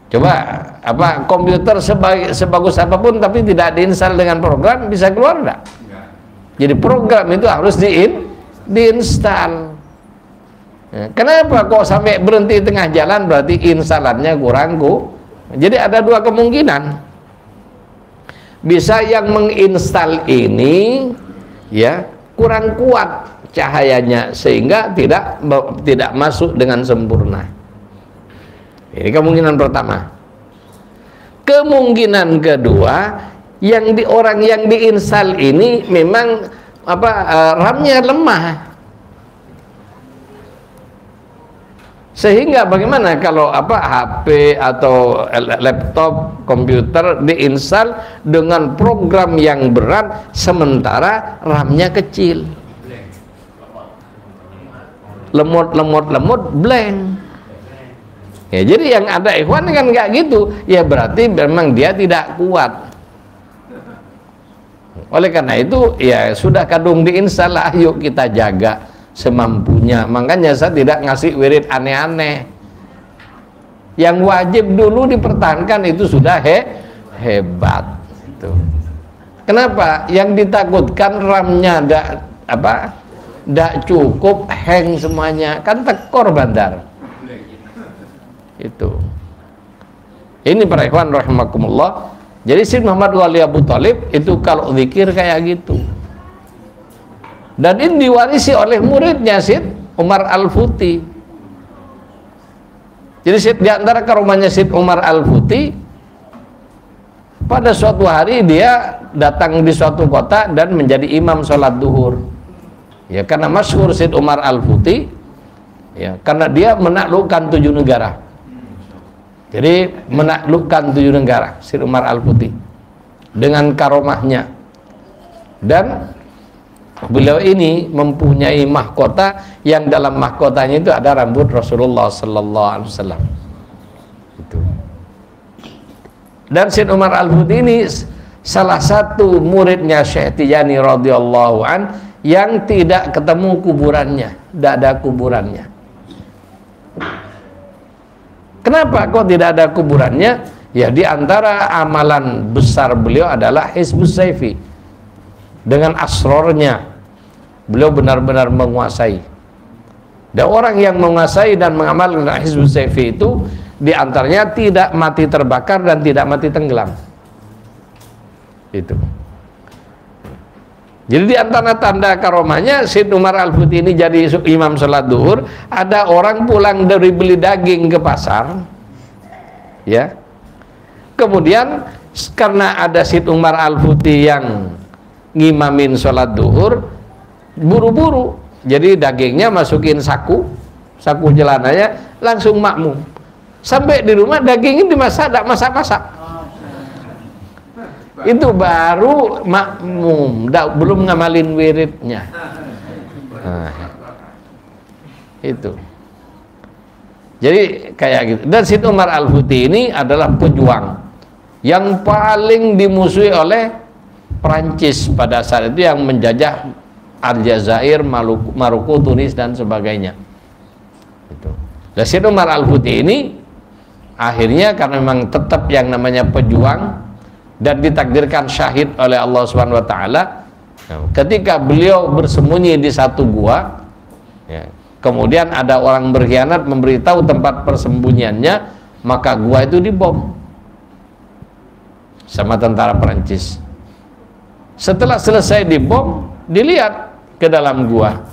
Coba apa komputer sebagai, sebagus apa pun tapi tidak diinstal dengan program bisa keluar enggak? Jadi program itu harus diin diinstal. Ya, kenapa kok sampai berhenti tengah jalan berarti instalannya kurang ku? Jadi ada dua kemungkinan. Bisa yang menginstal ini ya kurang kuat cahayanya sehingga tidak tidak masuk dengan sempurna. Ini kemungkinan pertama. Kemungkinan kedua, yang di orang yang diinstal ini memang apa uh, RAM-nya lemah. Sehingga bagaimana kalau apa HP atau laptop, komputer diinstal dengan program yang berat sementara RAM-nya kecil. Lemot lemot lemot blank Ya, jadi yang ada ikhwan kan nggak gitu, ya berarti memang dia tidak kuat. Oleh karena itu, ya sudah kadung diinstal lah, yuk kita jaga semampunya. Makanya saya tidak ngasih wirid aneh-aneh. Yang wajib dulu dipertahankan itu sudah he hebat. Itu. Kenapa? Yang ditakutkan RAM-nya ada apa? Tidak cukup, hang semuanya. Kan tekor bandar. Itu. Ini para ikhwan rahimakumullah. Jadi Syed Muhammad Wali Abu Talib itu kalau zikir kayak gitu. Dan ini diwarisi oleh muridnya Syed Umar Al-Futi. Jadi Syed, di antara karomahnya Syed Umar Al-Futi pada suatu hari dia datang di suatu kota dan menjadi imam sholat duhur ya karena masyhur Syed Umar Al-Futi ya karena dia menaklukkan tujuh negara jadi menaklukkan tujuh negara Sir Umar Al-Putih dengan karomahnya. Dan beliau ini mempunyai mahkota yang dalam mahkotanya itu ada rambut Rasulullah sallallahu alaihi wasallam. Itu. Dan Sir Umar Al-Putih ini salah satu muridnya Syekh Tijani radhiyallahu an yang tidak ketemu kuburannya, tidak ada kuburannya. Kenapa kok tidak ada kuburannya? Ya di antara amalan besar beliau adalah Hizbus Saifi. Dengan asrornya beliau benar-benar menguasai. Dan orang yang menguasai dan mengamalkan Hizbus Saifi itu di antaranya tidak mati terbakar dan tidak mati tenggelam. Itu. Jadi di antara tanda karomahnya Syed Umar Al-Futi ini jadi imam sholat duhur Ada orang pulang dari beli daging ke pasar Ya. Kemudian karena ada Syed Umar Al-Futi yang ngimamin sholat duhur Buru-buru. Jadi dagingnya masukin saku Saku jelananya langsung makmum. Sampai di rumah dagingnya dimasak, tidak masak-masak itu baru makmum da, belum ngamalin wiridnya nah, itu jadi kayak gitu dan Sid Umar Al Futi ini adalah pejuang yang paling dimusuhi oleh Prancis pada saat itu yang menjajah Aljazair, Maluku, Maroko, Tunis dan sebagainya. Itu. Dan Sid Umar Al Futi ini akhirnya karena memang tetap yang namanya pejuang dan ditakdirkan syahid oleh Allah Subhanahu wa taala. Ketika beliau bersembunyi di satu gua ya, kemudian ada orang berkhianat memberitahu tempat persembunyiannya maka gua itu dibom. Sama tentara Perancis. Setelah selesai dibom dilihat ke dalam gua.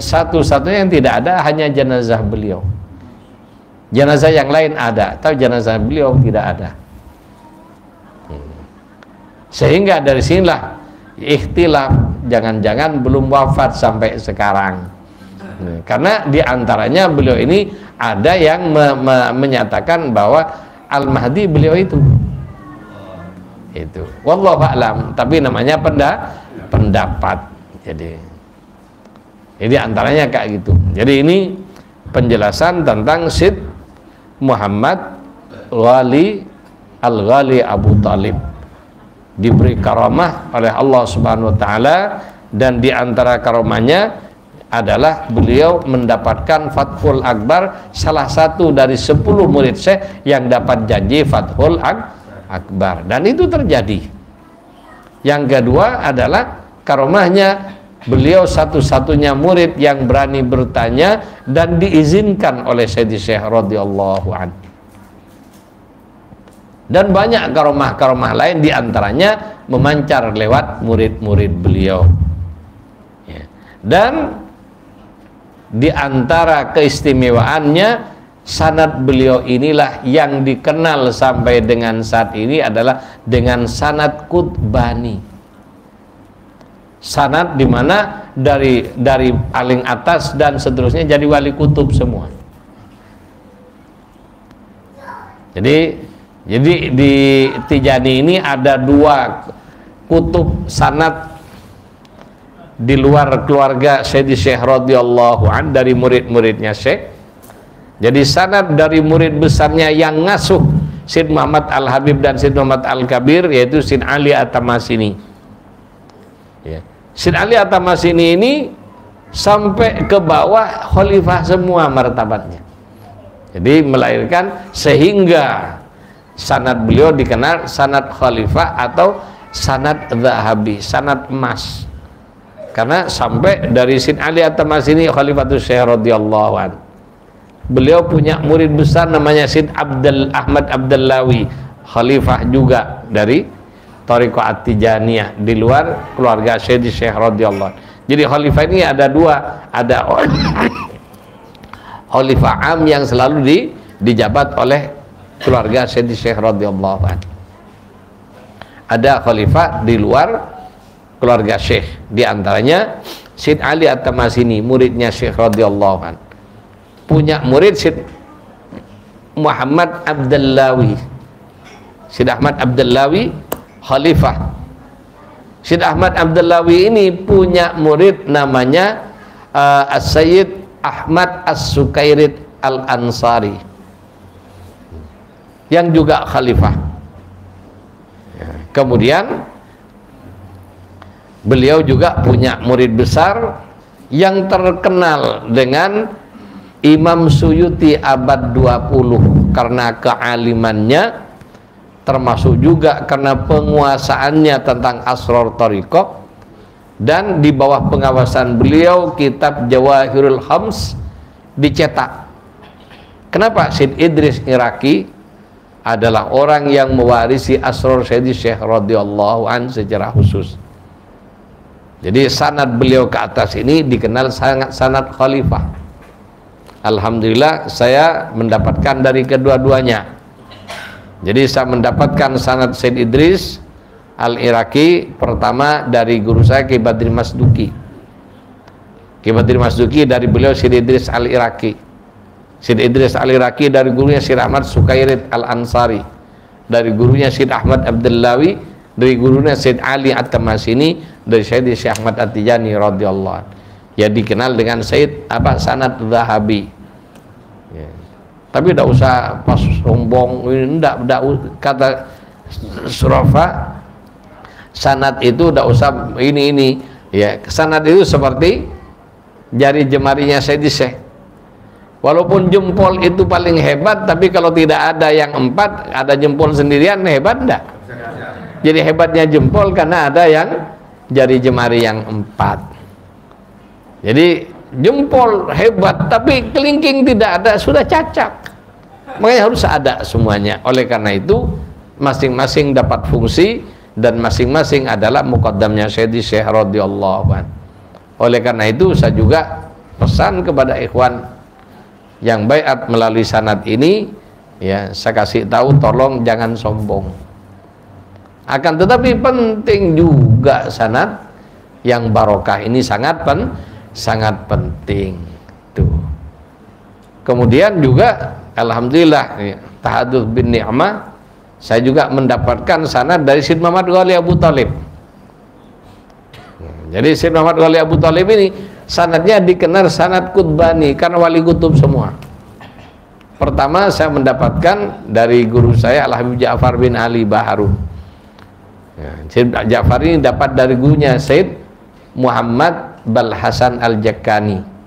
Satu-satunya yang tidak ada hanya jenazah beliau. Jenazah yang lain ada tapi jenazah beliau tidak ada sehingga dari sinilah ikhtilaf jangan-jangan belum wafat sampai sekarang. Karena di antaranya beliau ini ada yang me me menyatakan bahwa Al-Mahdi beliau itu. Itu. Wallahu alam. Tapi namanya penda pendapat. Jadi jadi antaranya kayak gitu. Jadi ini penjelasan tentang Sid Muhammad Wali Al-Ghali Abu Talib diberi karamah oleh Allah Subhanahu wa taala dan di antara karamahnya adalah beliau mendapatkan Fathul Akbar salah satu dari 10 murid Syekh yang dapat janji Fathul Akbar. Dan itu terjadi. Yang kedua adalah karomahnya beliau satu-satunya murid yang berani bertanya dan diizinkan oleh Syekh radhiyallahu anhu dan banyak karomah-karomah lain di antaranya memancar lewat murid-murid beliau. Ya. dan di antara keistimewaannya sanad beliau inilah yang dikenal sampai dengan saat ini adalah dengan sanad kutbani sanad di mana dari dari paling atas dan seterusnya jadi wali kutub semua. Jadi jadi di Tijani ini ada dua kutub sanad di luar keluarga Sayyidi Syekh radhiyallahu an dari murid-muridnya Syekh. Jadi sanad dari murid besarnya yang ngasuh Syed Muhammad Al-Habib dan Syed Muhammad Al-Kabir yaitu Syed Ali At-Tamasini. Ya. Syed Ali At-Tamasini ini sampai ke bawah khalifah semua martabatnya. Jadi melahirkan sehingga sanad beliau dikenal sanad khalifah atau sanad zahabi, sanad emas karena sampai dari Sin Ali At-Tamasini Khalifatul Syekh radhiyallahu an. Beliau punya murid besar namanya Sin Abdul Ahmad Abdullawi, khalifah juga dari Tariqah At-Tijaniyah di luar keluarga Syekh Syekh radhiyallahu Jadi khalifah ini ada dua, ada *coughs* khalifah am yang selalu di, dijabat oleh keluarga Syekh Syekh radhiyallahu. Ada khalifah di luar keluarga Syekh di antaranya Syed Ali At-Tamasini muridnya Syekh radhiyallahu punya murid Syed Muhammad Abdullawi. Syed Ahmad Abdullawi khalifah. Syed Ahmad Abdullawi ini punya murid namanya uh, As-Sayyid Ahmad As-Sukairit Al-Ansari yang juga khalifah. Kemudian beliau juga punya murid besar yang terkenal dengan Imam Suyuti abad 20 karena kealimannya termasuk juga karena penguasaannya tentang asror Toriko dan di bawah pengawasan beliau kitab Jawahirul Hams dicetak. Kenapa? Sid Idris Iraki adalah orang yang mewarisi asror Sayyidi Syekh radhiyallahu an secara khusus jadi sanad beliau ke atas ini dikenal sangat sanad khalifah. Alhamdulillah saya mendapatkan dari kedua-duanya. Jadi saya mendapatkan sanad Said Idris Al-Iraki pertama dari guru saya Ki Badri Masduki. Ki Badri Masduki dari beliau Said Idris Al-Iraki. Said Idris Al-Iraki dari gurunya Syed Ahmad Sukairit Al-Ansari. Dari gurunya Syed Ahmad Abdullawi, dari gurunya Syed Ali At-Tamasini, dari Syed Syekh Ahmad At-Tijani radhiyallahu ya dikenal dengan Said apa sanad Zahabi ya. tapi tidak usah pas sombong tidak tidak kata Surafa sanad itu tidak usah ini ini ya sanad itu seperti jari jemarinya Said Syekh walaupun jempol itu paling hebat tapi kalau tidak ada yang empat ada jempol sendirian hebat enggak jadi hebatnya jempol karena ada yang jari jemari yang empat. Jadi jempol hebat tapi kelingking tidak ada sudah cacat makanya harus ada semuanya. Oleh karena itu masing-masing dapat fungsi dan masing-masing adalah mukaddamnya Syedi Syekh radhiyallahu oleh karena itu saya juga pesan kepada ikhwan yang bayat melalui sanad ini ya saya kasih tahu tolong jangan sombong akan tetapi penting juga sanat yang barokah ini sangat pen, sangat penting. Tuh. Kemudian juga alhamdulillah tahadduts bin ni'mah saya juga mendapatkan sanad dari Syed Muhammad Ghali Abu Talib jadi Syed Muhammad Ghali Abu Talib ini sanadnya dikenal sanad kutbani karena wali kutub semua. Pertama saya mendapatkan dari guru saya Al Habib Ja'far bin Ali Baharu. Ya, Ja'far ini dapat dari gurunya Syed Muhammad Bal Hasan Al Jakani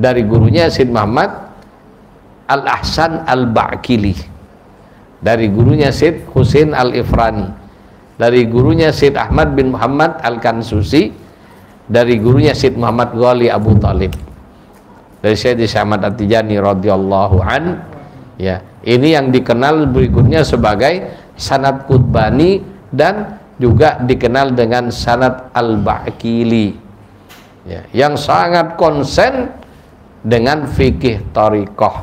dari gurunya Syed Muhammad Al-Ahsan Al-Ba'kili. Dari gurunya Syed Husain Al-Ifrani. Dari gurunya Syed Ahmad bin Muhammad Al-Kansusi dari gurunya Syed Muhammad Ghali Abu Talib. Dari Syed Ahmad At-Tijani radhiyallahu an ya. Ini yang dikenal berikutnya sebagai sanad kutbani dan juga dikenal dengan sanad al-ba'kili ya, yang sangat konsen dengan fikih tarikoh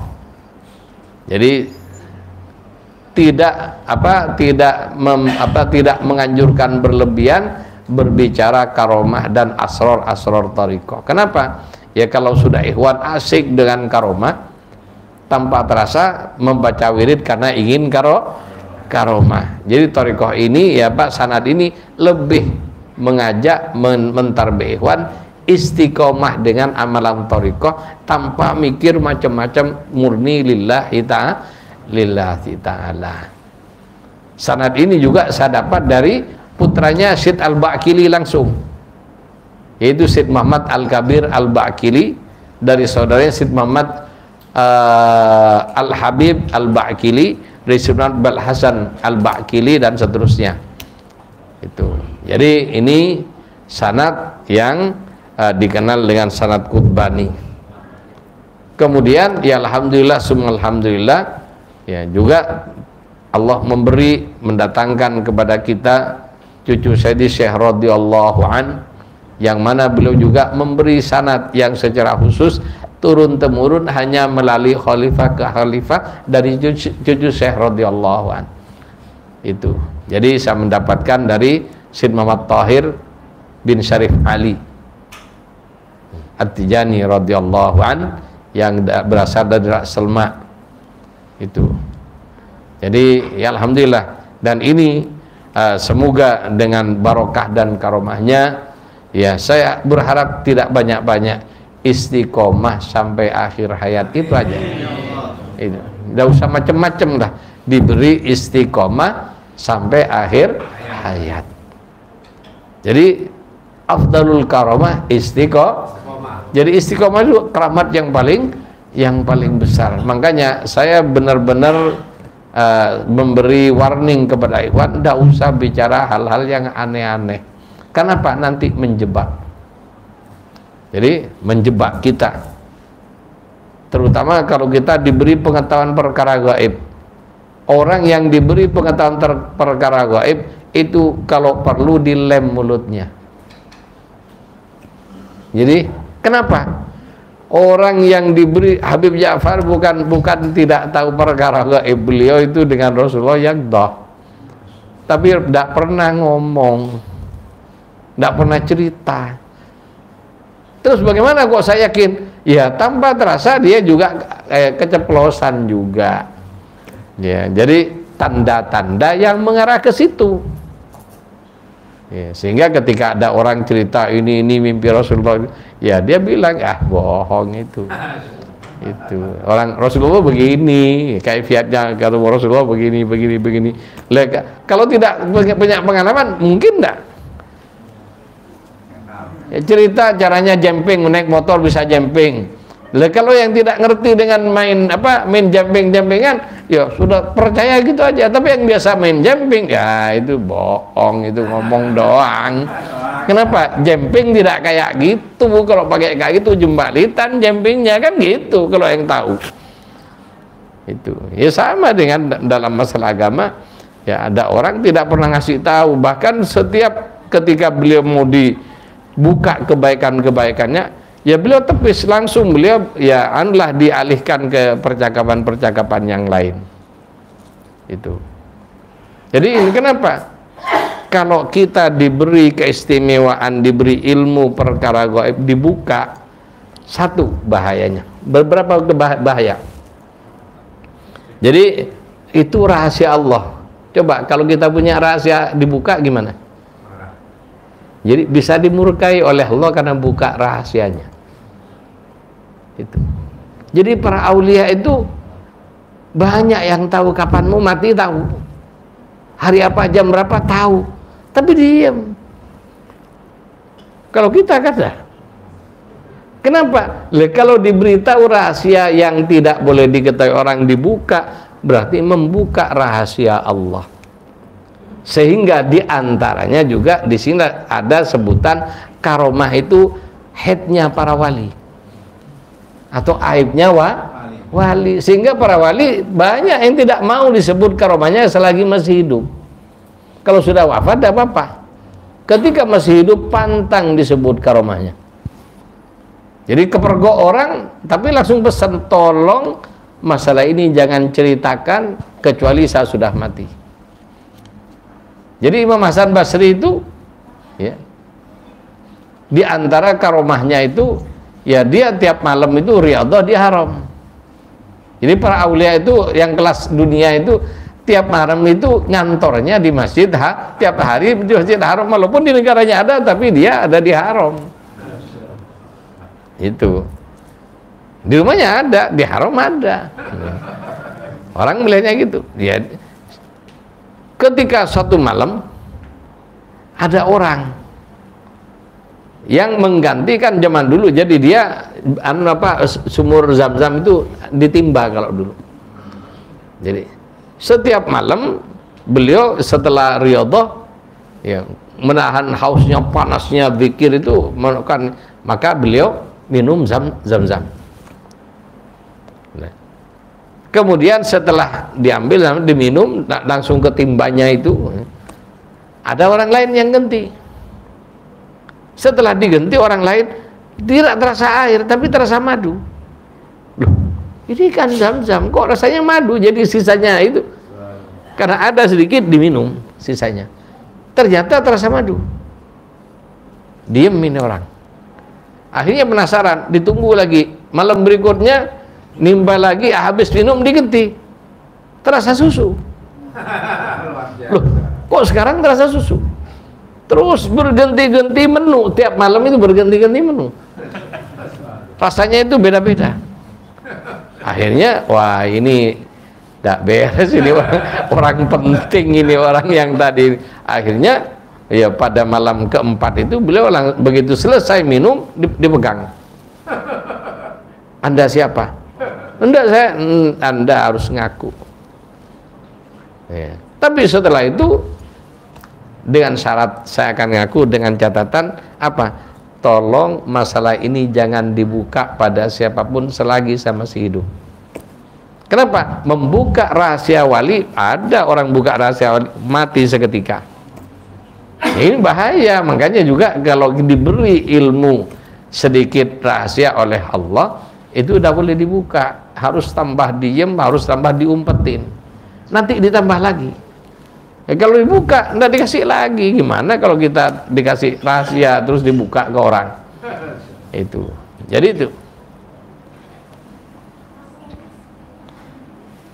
jadi tidak apa tidak mem, apa tidak menganjurkan berlebihan berbicara karomah dan asror-asror tariko. Kenapa? Ya kalau sudah ikhwan asik dengan karomah tanpa terasa membaca wirid karena ingin karo karomah. Jadi tarikoh ini ya Pak sanad ini lebih mengajak men ikhwan istiqomah dengan amalan toriko tanpa mikir macam-macam murni lillahi ta'ala lillahi ta'ala sanad ini juga saya dapat dari putranya Syed Al-Ba'kili langsung. Yaitu Syed Muhammad Al-Kabir Al-Ba'kili dari saudaranya Syed Muhammad uh, Al-Habib Al-Ba'kili dari Syed Muhammad Al-Hasan Al-Ba'kili dan seterusnya. Itu. Jadi ini sanad yang uh, dikenal dengan sanad kutbani kemudian ya alhamdulillah semua alhamdulillah ya juga Allah memberi mendatangkan kepada kita cucu Sayyidi Syekh radhiyallahu an yang mana beliau juga memberi sanad yang secara khusus turun temurun hanya melalui khalifah ke khalifah dari cucu, cucu Syekh radhiyallahu an. Itu. Jadi saya mendapatkan dari Syed Muhammad Tahir bin Syarif Ali At-Tijani radhiyallahu an yang berasal dari Selma. Itu. Jadi ya alhamdulillah. Dan ini uh, semoga dengan barokah dan karomahnya ya saya berharap tidak banyak-banyak istiqomah sampai akhir hayat itu aja. Itu. Tidak usah macam-macam dah diberi istiqomah sampai akhir hayat. Jadi afdalul karomah istiqomah jadi istiqomah itu keramat yang paling yang paling besar. Makanya saya benar-benar uh, memberi warning kepada Ikhwan, tidak usah bicara hal-hal yang aneh-aneh. Kenapa? Nanti menjebak. Jadi menjebak kita. Terutama kalau kita diberi pengetahuan perkara gaib. Orang yang diberi pengetahuan perkara gaib itu kalau perlu dilem mulutnya. Jadi Kenapa? Orang yang diberi Habib Ja'far bukan bukan tidak tahu perkara gaib beliau itu dengan Rasulullah yang doh. Tapi tidak pernah ngomong. Tidak pernah cerita. Terus bagaimana kok saya yakin? Ya tanpa terasa dia juga eh, keceplosan juga. Ya, jadi tanda-tanda yang mengarah ke situ. Ya, sehingga ketika ada orang cerita ini ini mimpi Rasulullah ya dia bilang ah bohong itu. Itu. Orang Rasulullah begini kaifiatnya kalau Rasulullah begini begini begini. Lega. kalau tidak punya pengalaman mungkin enggak. Ya, cerita caranya jumping naik motor bisa jumping lah kalau yang tidak ngerti dengan main apa main jumping-jumpingan ya sudah percaya gitu aja. Tapi yang biasa main jumping ya itu bohong, itu ngomong doang. Kenapa? Jumping tidak kayak gitu. Kalau pakai kayak gitu jembalitan jumpingnya kan gitu kalau yang tahu. Itu. Ya sama dengan dalam masalah agama ya ada orang tidak pernah ngasih tahu bahkan setiap ketika beliau mau dibuka kebaikan-kebaikannya ya beliau tepis langsung. Beliau ya anlah dialihkan ke percakapan-percakapan yang lain. Itu. Jadi ini kenapa? Kalau kita diberi keistimewaan diberi ilmu perkara gaib dibuka satu bahayanya. Beberapa bahaya. Jadi itu rahasia Allah. Coba kalau kita punya rahasia dibuka gimana? Jadi bisa dimurkai oleh Allah karena buka rahasianya. Itu. Jadi para aulia itu banyak yang tahu kapan mau mati tahu. Hari apa jam berapa tahu. Tapi diam. Kalau kita kata Kenapa? Le, kalau diberitahu rahasia yang tidak boleh diketahui orang dibuka, berarti membuka rahasia Allah. Sehingga di antaranya juga di sini ada sebutan karomah itu headnya para wali atau aibnya wa, wali. Sehingga para wali banyak yang tidak mau disebut karomahnya selagi masih hidup. Kalau sudah wafat tidak apa-apa. Ketika masih hidup pantang disebut karomahnya. Jadi kepergok orang tapi langsung pesan tolong masalah ini jangan ceritakan kecuali saya sudah mati. Jadi Imam Hasan Basri itu ya di antara karomahnya itu ya dia tiap malam itu riyadhah di haram. Jadi para aulia itu yang kelas dunia itu tiap malam itu ngantornya di masjid ha, tiap hari di masjid haram. Walaupun di negaranya ada tapi dia ada di haram. Itu. Di rumahnya ada di haram ada. Orang melihatnya gitu. Ya ketika suatu malam ada orang yang menggantikan zaman dulu jadi dia anu apa sumur zam-zam itu ditimba kalau dulu jadi setiap malam beliau setelah riyadhah ya menahan hausnya panasnya zikir itu maka beliau minum zam zam zam nah. Kemudian setelah diambil diminum langsung ke timbanya itu ada orang lain yang ganti. Setelah diganti orang lain tidak terasa air tapi terasa madu. Loh ini kan zam-zam kok rasanya madu jadi sisanya itu? Karena ada sedikit diminum sisanya. Ternyata terasa madu. Diem ini orang. Akhirnya penasaran ditunggu lagi. Malam berikutnya nimba lagi habis minum diganti. Terasa susu. *laughs* Loh kok sekarang terasa susu? Terus berganti-ganti menu. Tiap malam itu berganti-ganti menu. Rasanya itu beda-beda. Akhirnya wah ini tidak beres ini. Orang, *laughs* orang penting ini orang yang tadi. Akhirnya ya pada malam keempat itu beliau begitu selesai minum dipegang. *laughs* Anda siapa anda saya anda harus ngaku. Ya. tapi setelah itu dengan syarat saya akan ngaku dengan catatan apa? Tolong masalah ini jangan dibuka pada siapa pun selagi saya masih hidup kenapa? Membuka rahasia wali ada orang buka rahasia wali mati seketika. Ini bahaya makanya juga kalau diberi ilmu sedikit rahasia oleh Allah itu udah boleh dibuka harus tambah diem harus tambah diumpetin. Nanti ditambah lagi. Ya, kalau dibuka nggak dikasih lagi. Gimana kalau kita dikasih rahasia terus dibuka ke orang? Itu. Jadi itu.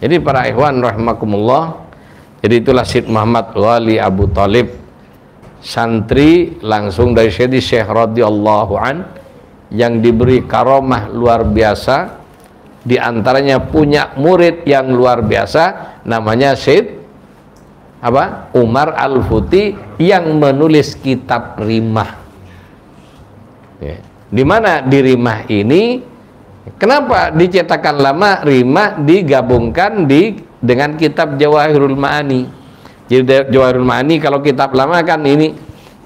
Jadi para ikhwan rahimakumullah jadi itulah Syed Muhammad Wali Abu Talib santri langsung dari Syedi Syekh radhiyallahu an yang diberi karomah luar biasa di antaranya punya murid yang luar biasa namanya Syed apa? Umar Al-Futi yang menulis kitab Rimah. Ya. di mana di Rimah ini? Kenapa dicetakan lama? Rimah digabungkan di dengan kitab Jawahirul Ma'ani. Jadi Jawahirul Ma'ani kalau kitab lama kan ini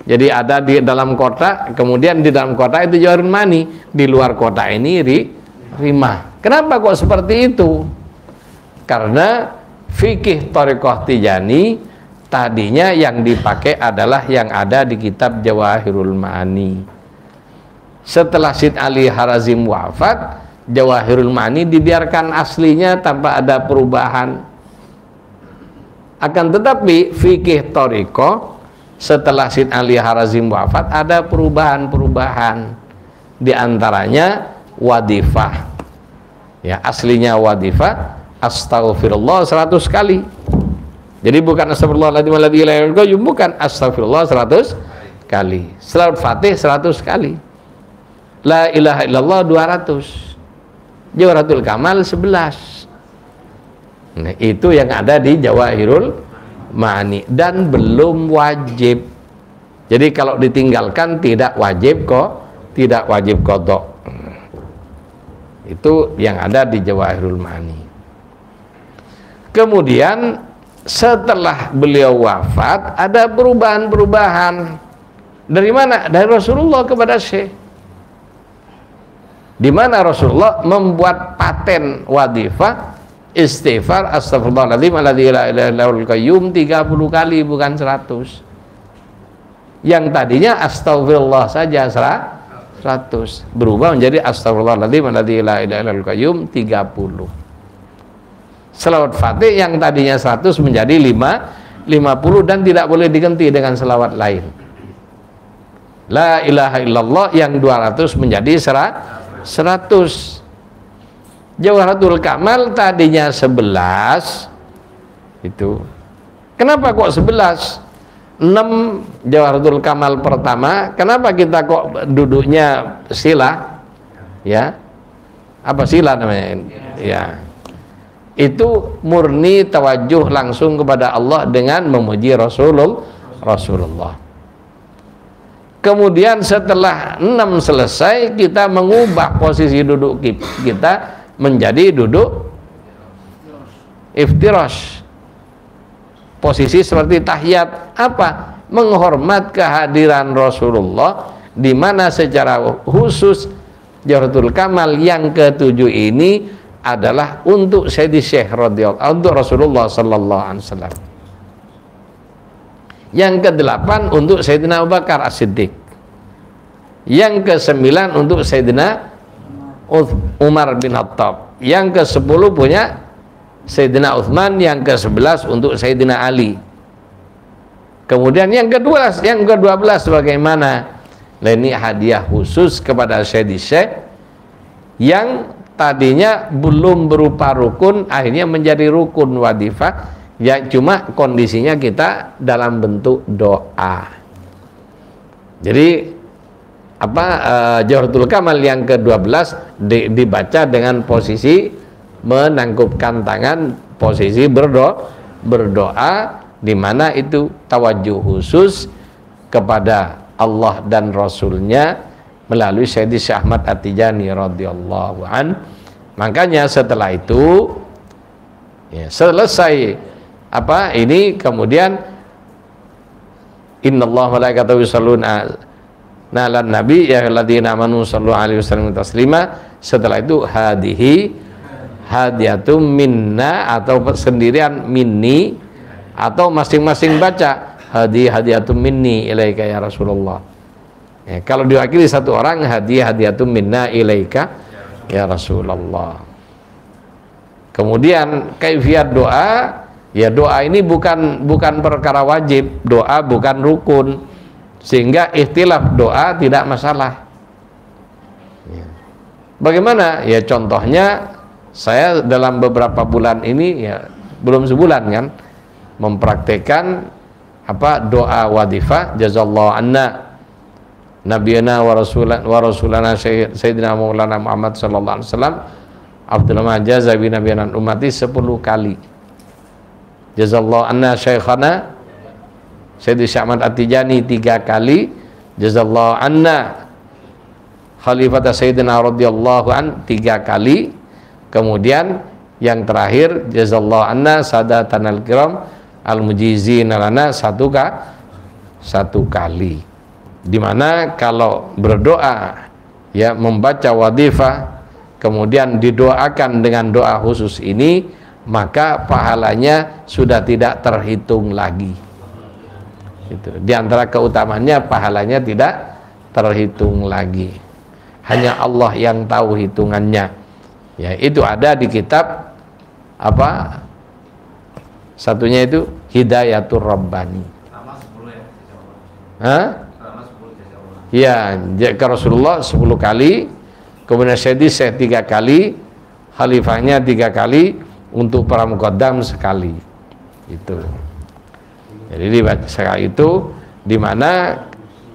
jadi ada di dalam kota, kemudian di dalam kota itu Jawahirul Ma'ani, di luar kota ini ri, rimah. Kenapa kok seperti itu? Karena fikih Torikoh Tijani tadinya yang dipakai adalah yang ada di kitab Jawahirul Ma'ani. Setelah Sid Ali Harazim wafat, Jawahirul Ma'ani dibiarkan aslinya tanpa ada perubahan akan tetapi fikih toriko setelah Sid Ali Harazim wafat ada perubahan-perubahan di antaranya wadifah ya aslinya wadifah astaghfirullah 100 kali Jadi bukan astagfirullahaladzim illa bukan astagfirullah 100 kali. Selawat Fatih 100 kali. La ilaha illallah 200. Jawharatul Kamal 11. Nah, itu yang ada di Jawahirul Ma'ani dan belum wajib. Jadi kalau ditinggalkan tidak wajib kok, tidak wajib kodok. Itu yang ada di Jawahirul Ma'ani. Kemudian setelah beliau wafat ada perubahan-perubahan. Dari mana? Dari Rasulullah kepada Syekh. Di mana Rasulullah membuat paten wadifah istighfar astagfirullahaladzim alladzi la ilaha qayyum 30 kali bukan 100. Yang tadinya astagfirullah saja 100 berubah menjadi astagfirullahaladzim la ilaha qayyum 30 selawat fatih yang tadinya 100 menjadi 5 50 dan tidak boleh diganti dengan selawat lain. La ilaha illallah yang 200 menjadi 100 Jawharatul Kamal tadinya 11 itu. Kenapa kok 11 6 Jawharatul Kamal pertama. Kenapa kita kok duduknya sila? Ya. Apa sila namanya? Ya. Itu murni tawajuh langsung kepada Allah dengan memuji Rasulullah Rasulullah. Kemudian setelah enam selesai kita mengubah posisi duduk kita menjadi duduk iftirash posisi seperti tahiyat apa menghormat kehadiran Rasulullah di mana secara khusus Jawharatul Kamal yang ketujuh ini adalah untuk Sayyidi Syekh radhiyallahu untuk Rasulullah sallallahu alaihi wasallam. Yang kedelapan untuk Sayyidina Abu Bakar As-Siddiq. Yang kesembilan untuk Sayyidina Umar bin Khattab. Yang kesepuluh punya Sayyidina Uthman, yang ke sebelas untuk Sayyidina Ali. Kemudian yang kedua, yang kedua belas bagaimana? Nah, ini hadiah khusus kepada Sayyidi Syekh yang tadinya belum berupa rukun akhirnya menjadi rukun wadifah ya cuma kondisinya kita dalam bentuk doa jadi apa uh, Jawharatul Kamal yang ke-12 di, dibaca dengan posisi menangkupkan tangan posisi berdoa berdoa di mana itu tawajuh khusus kepada Allah dan Rasulnya melalui Syekh Ahmad At-Tijani radhiyallahu an. Makanya setelah itu ya, selesai apa ini kemudian innallaha malaikatahu yusholluna ala nabi ya alladzina amanu sallu alaihi wasallam taslima setelah itu hadihi hadiatum minna atau sendirian minni atau masing-masing baca hadi hadiatum minni ilaika ya Rasulullah Ya, kalau diwakili satu orang hadiah hadiatum minna ilaika ya Rasulullah. Kemudian kaifiat doa, ya doa ini bukan bukan perkara wajib, doa bukan rukun. Sehingga ikhtilaf doa tidak masalah. Ya. Bagaimana? Ya contohnya saya dalam beberapa bulan ini ya belum sebulan kan mempraktekkan apa doa wadifah jazallahu anna nabiyana wa rasulan wa rasulana sayyidina maulana Muhammad sallallahu alaihi wasallam Abdullah majaza bi nabiyana ummati 10 kali. Jazallahu anna syekhana Sayyidi Syahmad At-Tijani 3 kali. Jazallahu anna Khalifat Sayyidina radhiyallahu an 3 kali kemudian yang terakhir jazallahu anna sadatanal kiram al mujizin lana satu ka satu kali. Di mana kalau berdoa ya membaca wadifah kemudian didoakan dengan doa khusus ini maka pahalanya sudah tidak terhitung lagi. Itu. Di antara keutamanya pahalanya tidak terhitung lagi. Hanya Allah yang tahu hitungannya ya itu ada di kitab apa satunya itu hidayatul rabbani Hah? Ya, ke Rasulullah 10 kali, kemudian Syedi saya tiga kali, khalifahnya tiga kali, untuk para mukaddam sekali. Itu. jadi dibaca itu di mana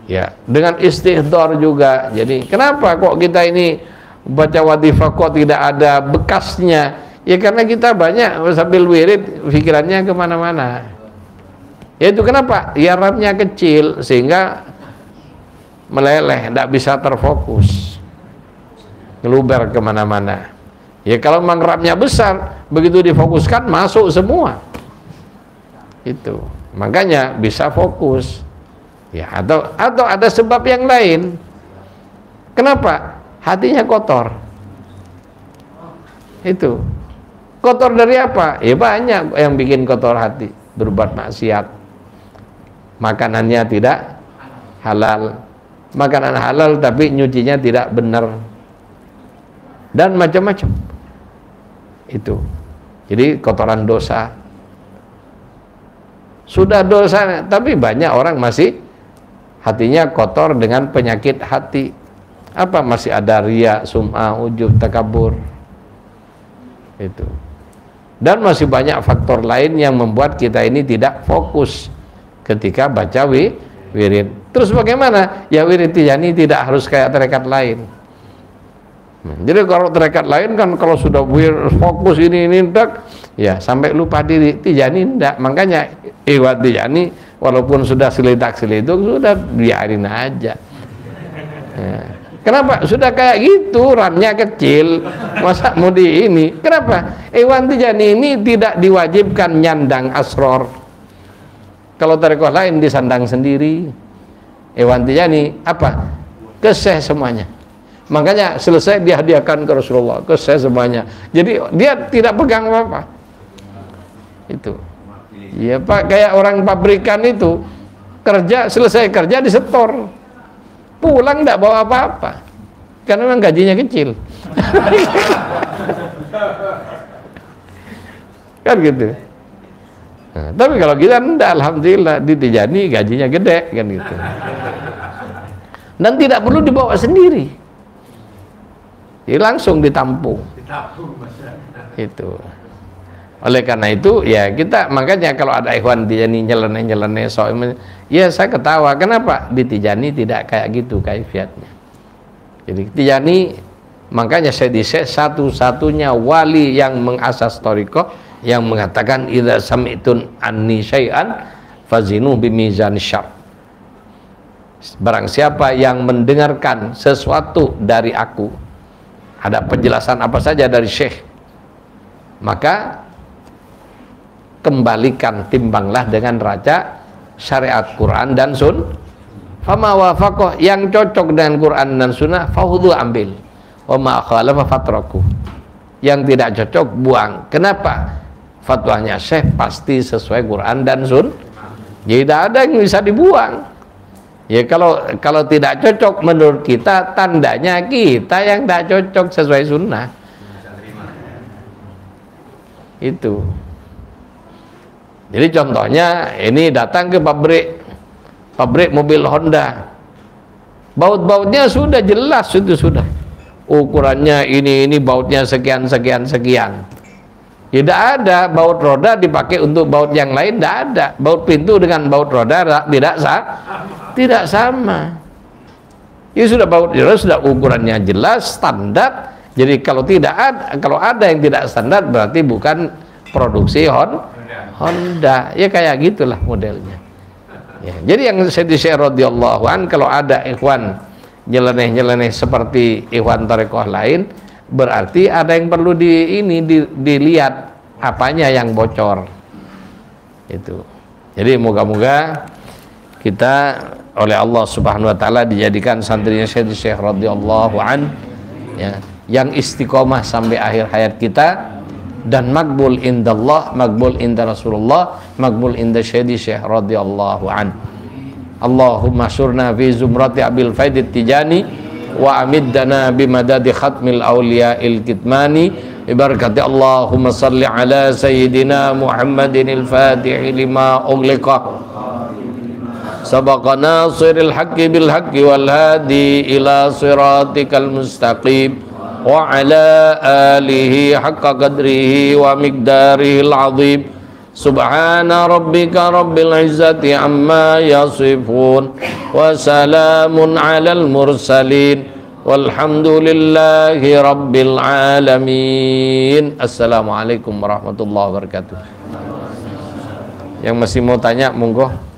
ya dengan istighfar juga jadi kenapa kok kita ini baca wadifah kok tidak ada bekasnya. Ya karena kita banyak sambil wirid pikirannya ke mana-mana. Ya itu kenapa? Ya ramnya kecil sehingga meleleh tidak bisa terfokus. Ngeluber ke mana-mana. Ya kalau memang ramnya besar begitu difokuskan masuk semua. Itu. Makanya bisa fokus. Ya atau atau ada sebab yang lain. Kenapa hatinya kotor. Itu. Kotor dari apa? Ya banyak yang bikin kotor hati. Berbuat maksiat. Makanannya tidak halal. Makanan halal tapi nyucinya tidak benar. Dan macam-macam. Itu. Jadi kotoran dosa. Sudah dosa tapi banyak orang masih hatinya kotor dengan penyakit hati apa? Masih ada ria, sum'ah, ujub, takabur. Itu. Dan masih banyak faktor lain yang membuat kita ini tidak fokus ketika baca wi, wirid. Terus bagaimana? ya wirid tijani tidak harus kayak terekat lain. Jadi kalau terekat lain kan kalau sudah fokus ini ini tak ya sampai lupa diri. Tijani tidak makanya iwat tijani walaupun sudah selitak selituk sudah biarin aja. Ya. Kenapa? Sudah kayak gitu ramnya kecil. Masa mau di ini? Kenapa? Iwan Tijani ini tidak diwajibkan nyandang asror. Kalau tarekat lain disandang sendiri. Iwan Tijani apa? Keseh semuanya. Makanya selesai dihadiahkan ke Rasulullah keseh semuanya. Jadi dia tidak pegang apa-apa. Itu. Iya Pak, kayak orang pabrikan itu kerja selesai kerja di setor, pulang tidak bawa apa-apa, karena memang gajinya kecil. *laughs* kan gitu. Nah, tapi kalau kita tidak, alhamdulillah di Tijani gajinya gede kan gitu. Dan tidak perlu dibawa sendiri. Jadi langsung ditampung. Itu. Oleh karena itu ya kita makanya kalau ada ikhwan tijani nyeleneh nyeleneh so ya saya ketawa kenapa di tijani tidak kayak gitu kaifiatnya. Jadi tijani makanya saya disek satu-satunya wali yang mengasas toriko yang mengatakan idza sami'tun anni syai'an fazinu bimizan syar. Barang siapa yang mendengarkan sesuatu dari aku ada penjelasan apa saja dari syekh maka kembalikan timbanglah dengan raja syariat Quran dan Sun fama wafakoh yang cocok dengan Quran dan Sunnah fahudu ambil. Wa ma khalafa fatraku. Yang tidak cocok buang. Kenapa? Fatwanya syekh pasti sesuai Quran dan Sun. Jadi tidak ada yang bisa dibuang. Ya kalau kalau tidak cocok menurut kita tandanya kita yang tidak cocok sesuai sunnah. Itu jadi contohnya ini datang ke pabrik pabrik mobil Honda. Baut-bautnya sudah jelas itu sudah. Ukurannya ini ini bautnya sekian sekian sekian. Tidak ada baut roda dipakai untuk baut yang lain tidak ada. Baut pintu dengan baut roda tidak sah, tidak sama. Ini sudah baut jelas sudah ukurannya jelas standar. Jadi kalau tidak ada kalau ada yang tidak standar berarti bukan produksi Honda Honda. Ya kayak gitulah modelnya. Ya, jadi yang saya di radhiyallahu an kalau ada ikhwan nyeleneh-nyeleneh seperti ikhwan tarekoh lain berarti ada yang perlu di ini di, dilihat apanya yang bocor. Itu. Jadi moga-moga kita oleh Allah Subhanahu wa taala dijadikan santrinya Syekh Syekh radhiyallahu an ya yang istiqomah sampai akhir hayat kita dan makbul inda Allah, makbul inda Rasulullah makbul inda Syedi Syekh radhiyallahu an Allahumma surna fi zumrati abil faidit tijani wa amiddana bimadadi khatmil awliya il kitmani ibarakati Allahumma salli ببركة اللهم صل على سيدنا محمد الفاتح لما أغلق سبق ناصر الحق بالحق والهادي إلى صراطك mustaqib وعلى آله حق قدره ومقداره العظيم. سبحان ربك رب العزة عما يصفون وسلام على المرسلين والحمد لله رب العالمين. السلام عليكم ورحمة الله وبركاته. Yang masih mau tanya monggo.